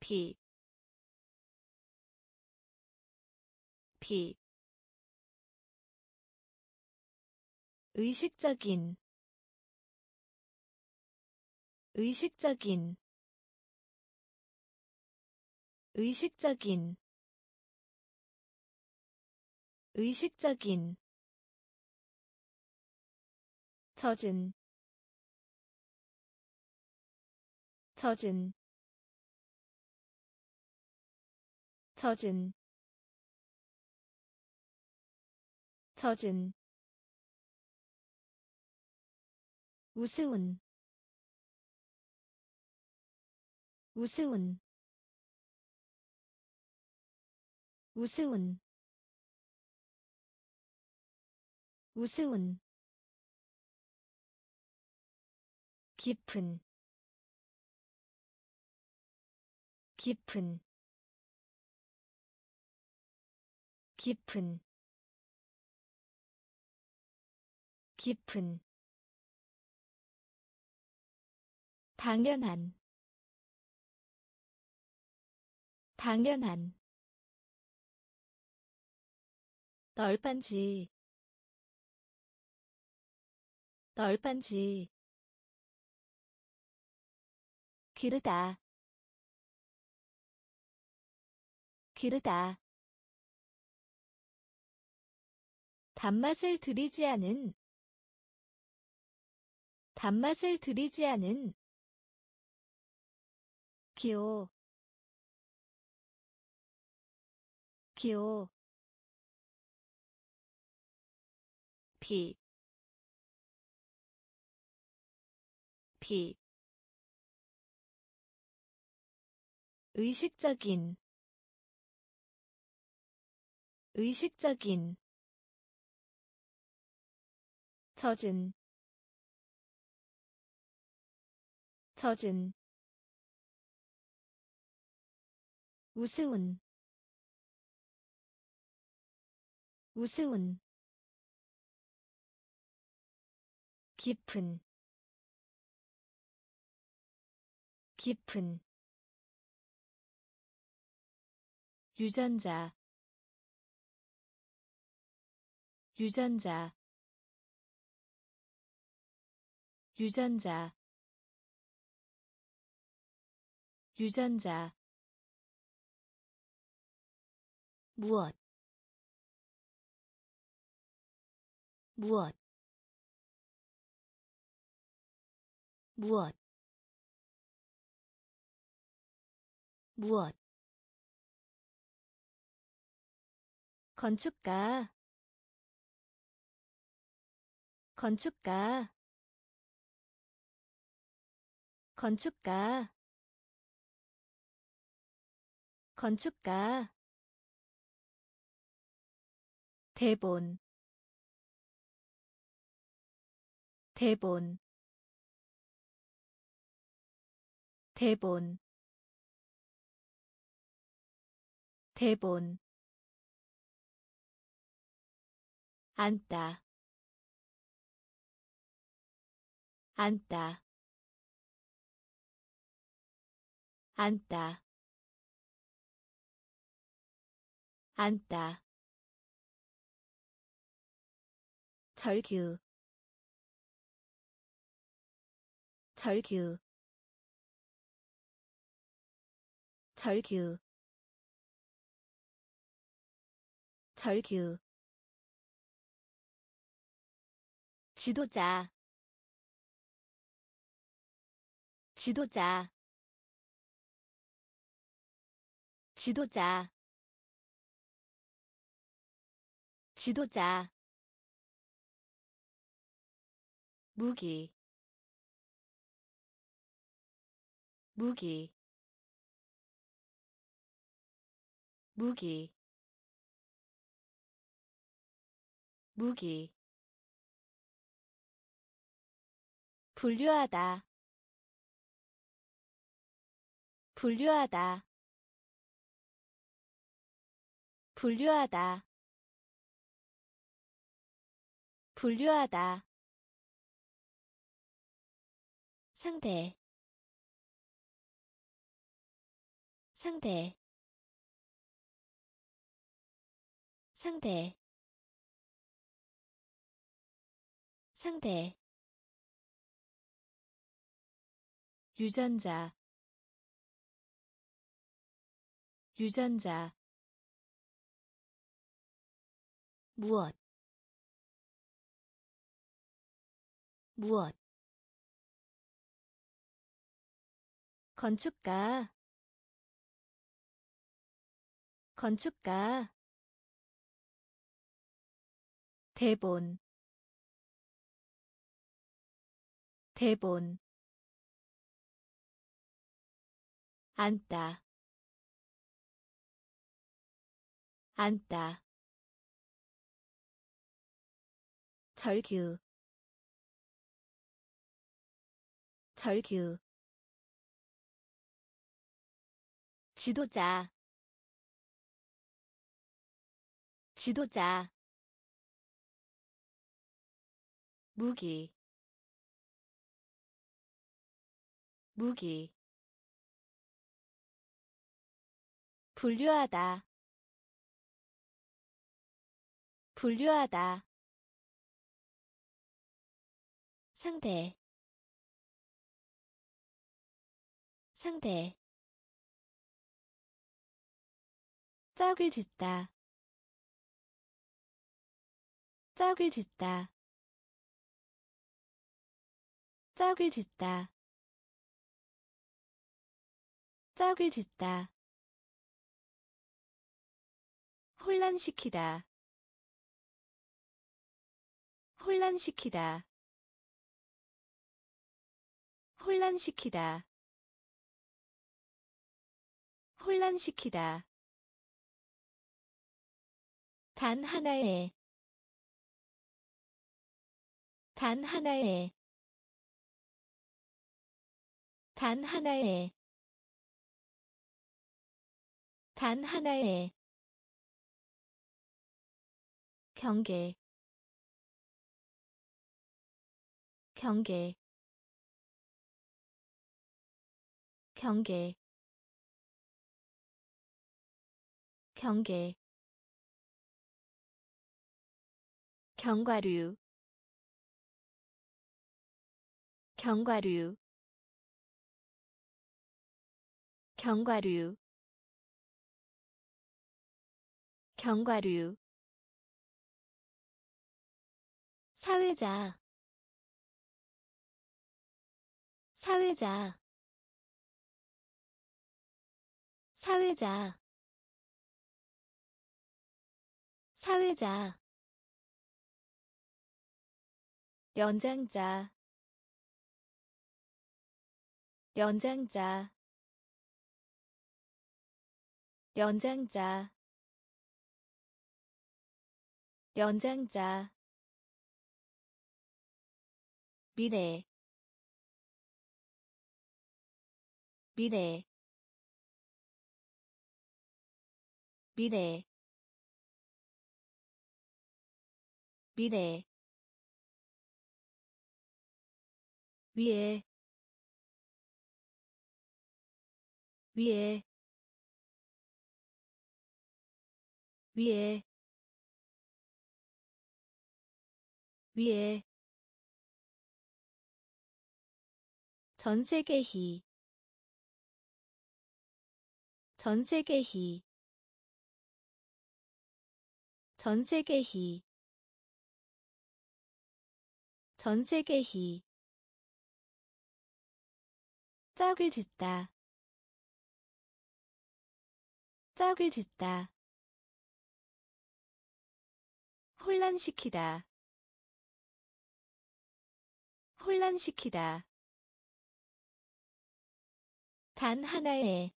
피, 피. 의식적인, 의식적인, 의식적인, 의식적인 젖은 젖은 젖은 젖은. 우스운 우스운. 우스운. 우스운 깊은 깊은 깊은 깊은. 당연한 당연한. 널빤지 널빤지 기르다. 기르다. 단맛을 들이지 않은. 단맛을 들이지 않은. 기호. 기호. 피, 피, 의식적인, 의식적인, 젖은, 젖은, 우스운, 우스운, 깊은 깊은 유전자 유전자 유전자 유전자. 무엇? 무엇? 무엇? 무엇 건축가. 건축가. 건축가. 건축가. 대본. 대본. 대본. 대본 앉다. 앉다. 앉다. 앉다. 절규. 절규. 절규. 절규 지도자. 지도자. 지도자. 지도자. 무기. 무기. 무기. 무기 분류하다. 분류하다. 분류하다. 분류하다. 상대. 상대. 상대. 상대 유전자. 유전자. 무엇? 무엇? 건축가. 건축가. 대본. 대본 앉다. 앉다. 절규. 절규. 지도자. 지도자. 무기. 무기 분류하다. 분류하다. 상대. 상대. 짝을 짓다. 짝을 짓다. 짝을 짓다. 짝을 짓다 혼란시키다. 혼란시키다. 혼란시키다. 혼란시키다. 단 하나의 단 하나의 단 하나의 단 하나의 경계 경계 경계 경계. 견과류 견과류. 견과류 견과류 사회자. 사회자. 사회자. 사회자. 연장자. 연장자. 연장자. 연장자 미래 미래 미래 미래. 위에 위에. 위에. 위에 전세계희 전세계희 전세계희 전세계희 짝을 짓다. 짝을 짓다. 혼란시키다. 혼란시키다 단 하나의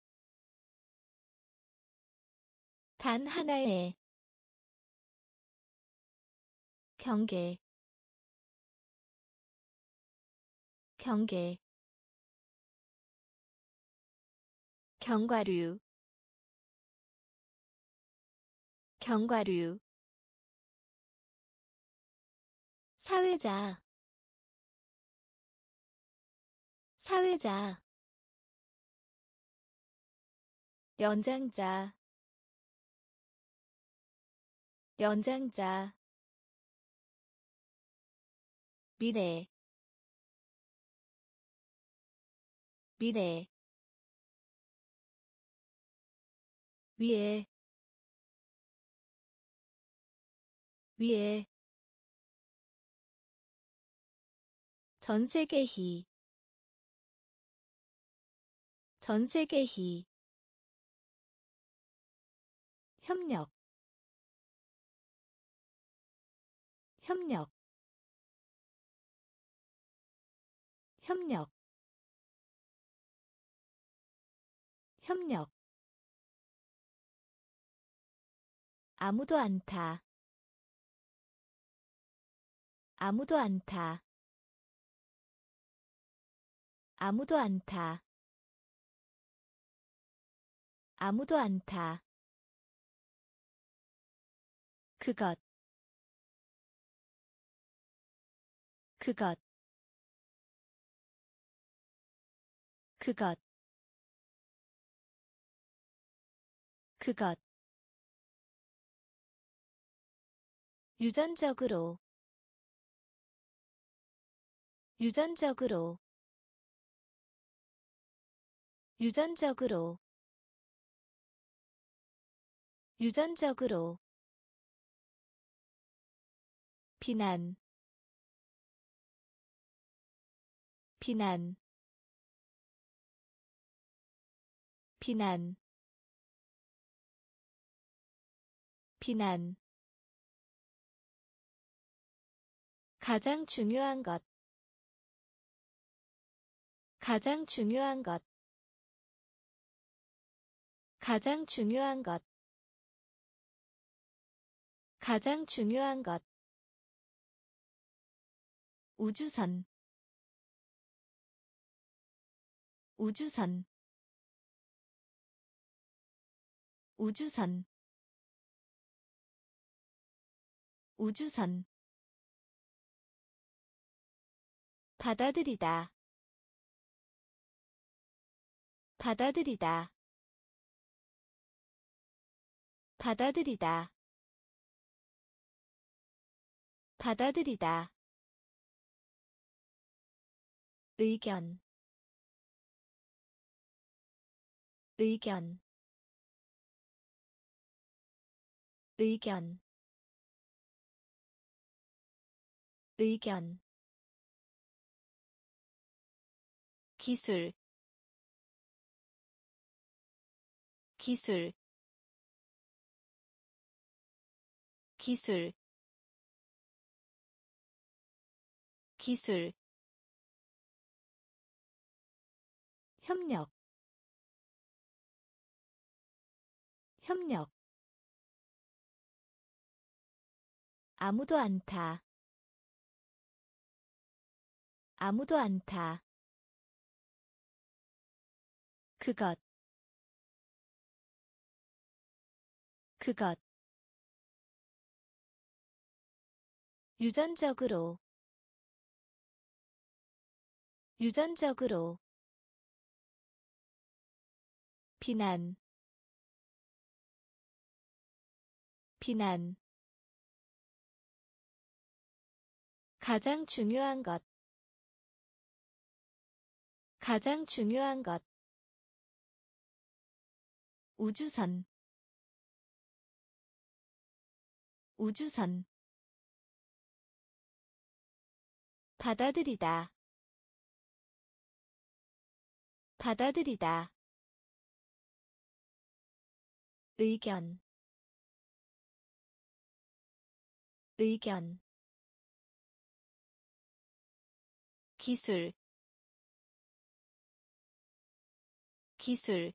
단 하나의 경계 경계 견과류 견과류 사회자 사회자 연장자. 연장자. 미래. 미래. 위에. 위에. 전세계희. 전세계희 협력 협력 협력 협력. 아무도 안타 아무도 안타 아무도 안타 아무도 안타 그것 그것 그것 그것. 유전적으로 유전적으로 유전적으로 유전적으로 비난. 비난. 비난. 비난. 가장 중요한 것. 가장 중요한 것. 가장 중요한 것. 가장 중요한 것 우주선. 우주선. 우주선. 우주선. 받아들이다. 받아들이다. 받아들이다. 받아들이다 의견 의견 의견 의견. 기술 기술. 기술 기술 협력 협력. 아무도 안타 아무도 안타. 그것 그것. 유전적으로 유전적으로 비난. 비난. 가장 중요한 것. 가장 중요한 것. 우주선. 우주선. 받아들이다. 받아들이다 의견 의견 기술 기술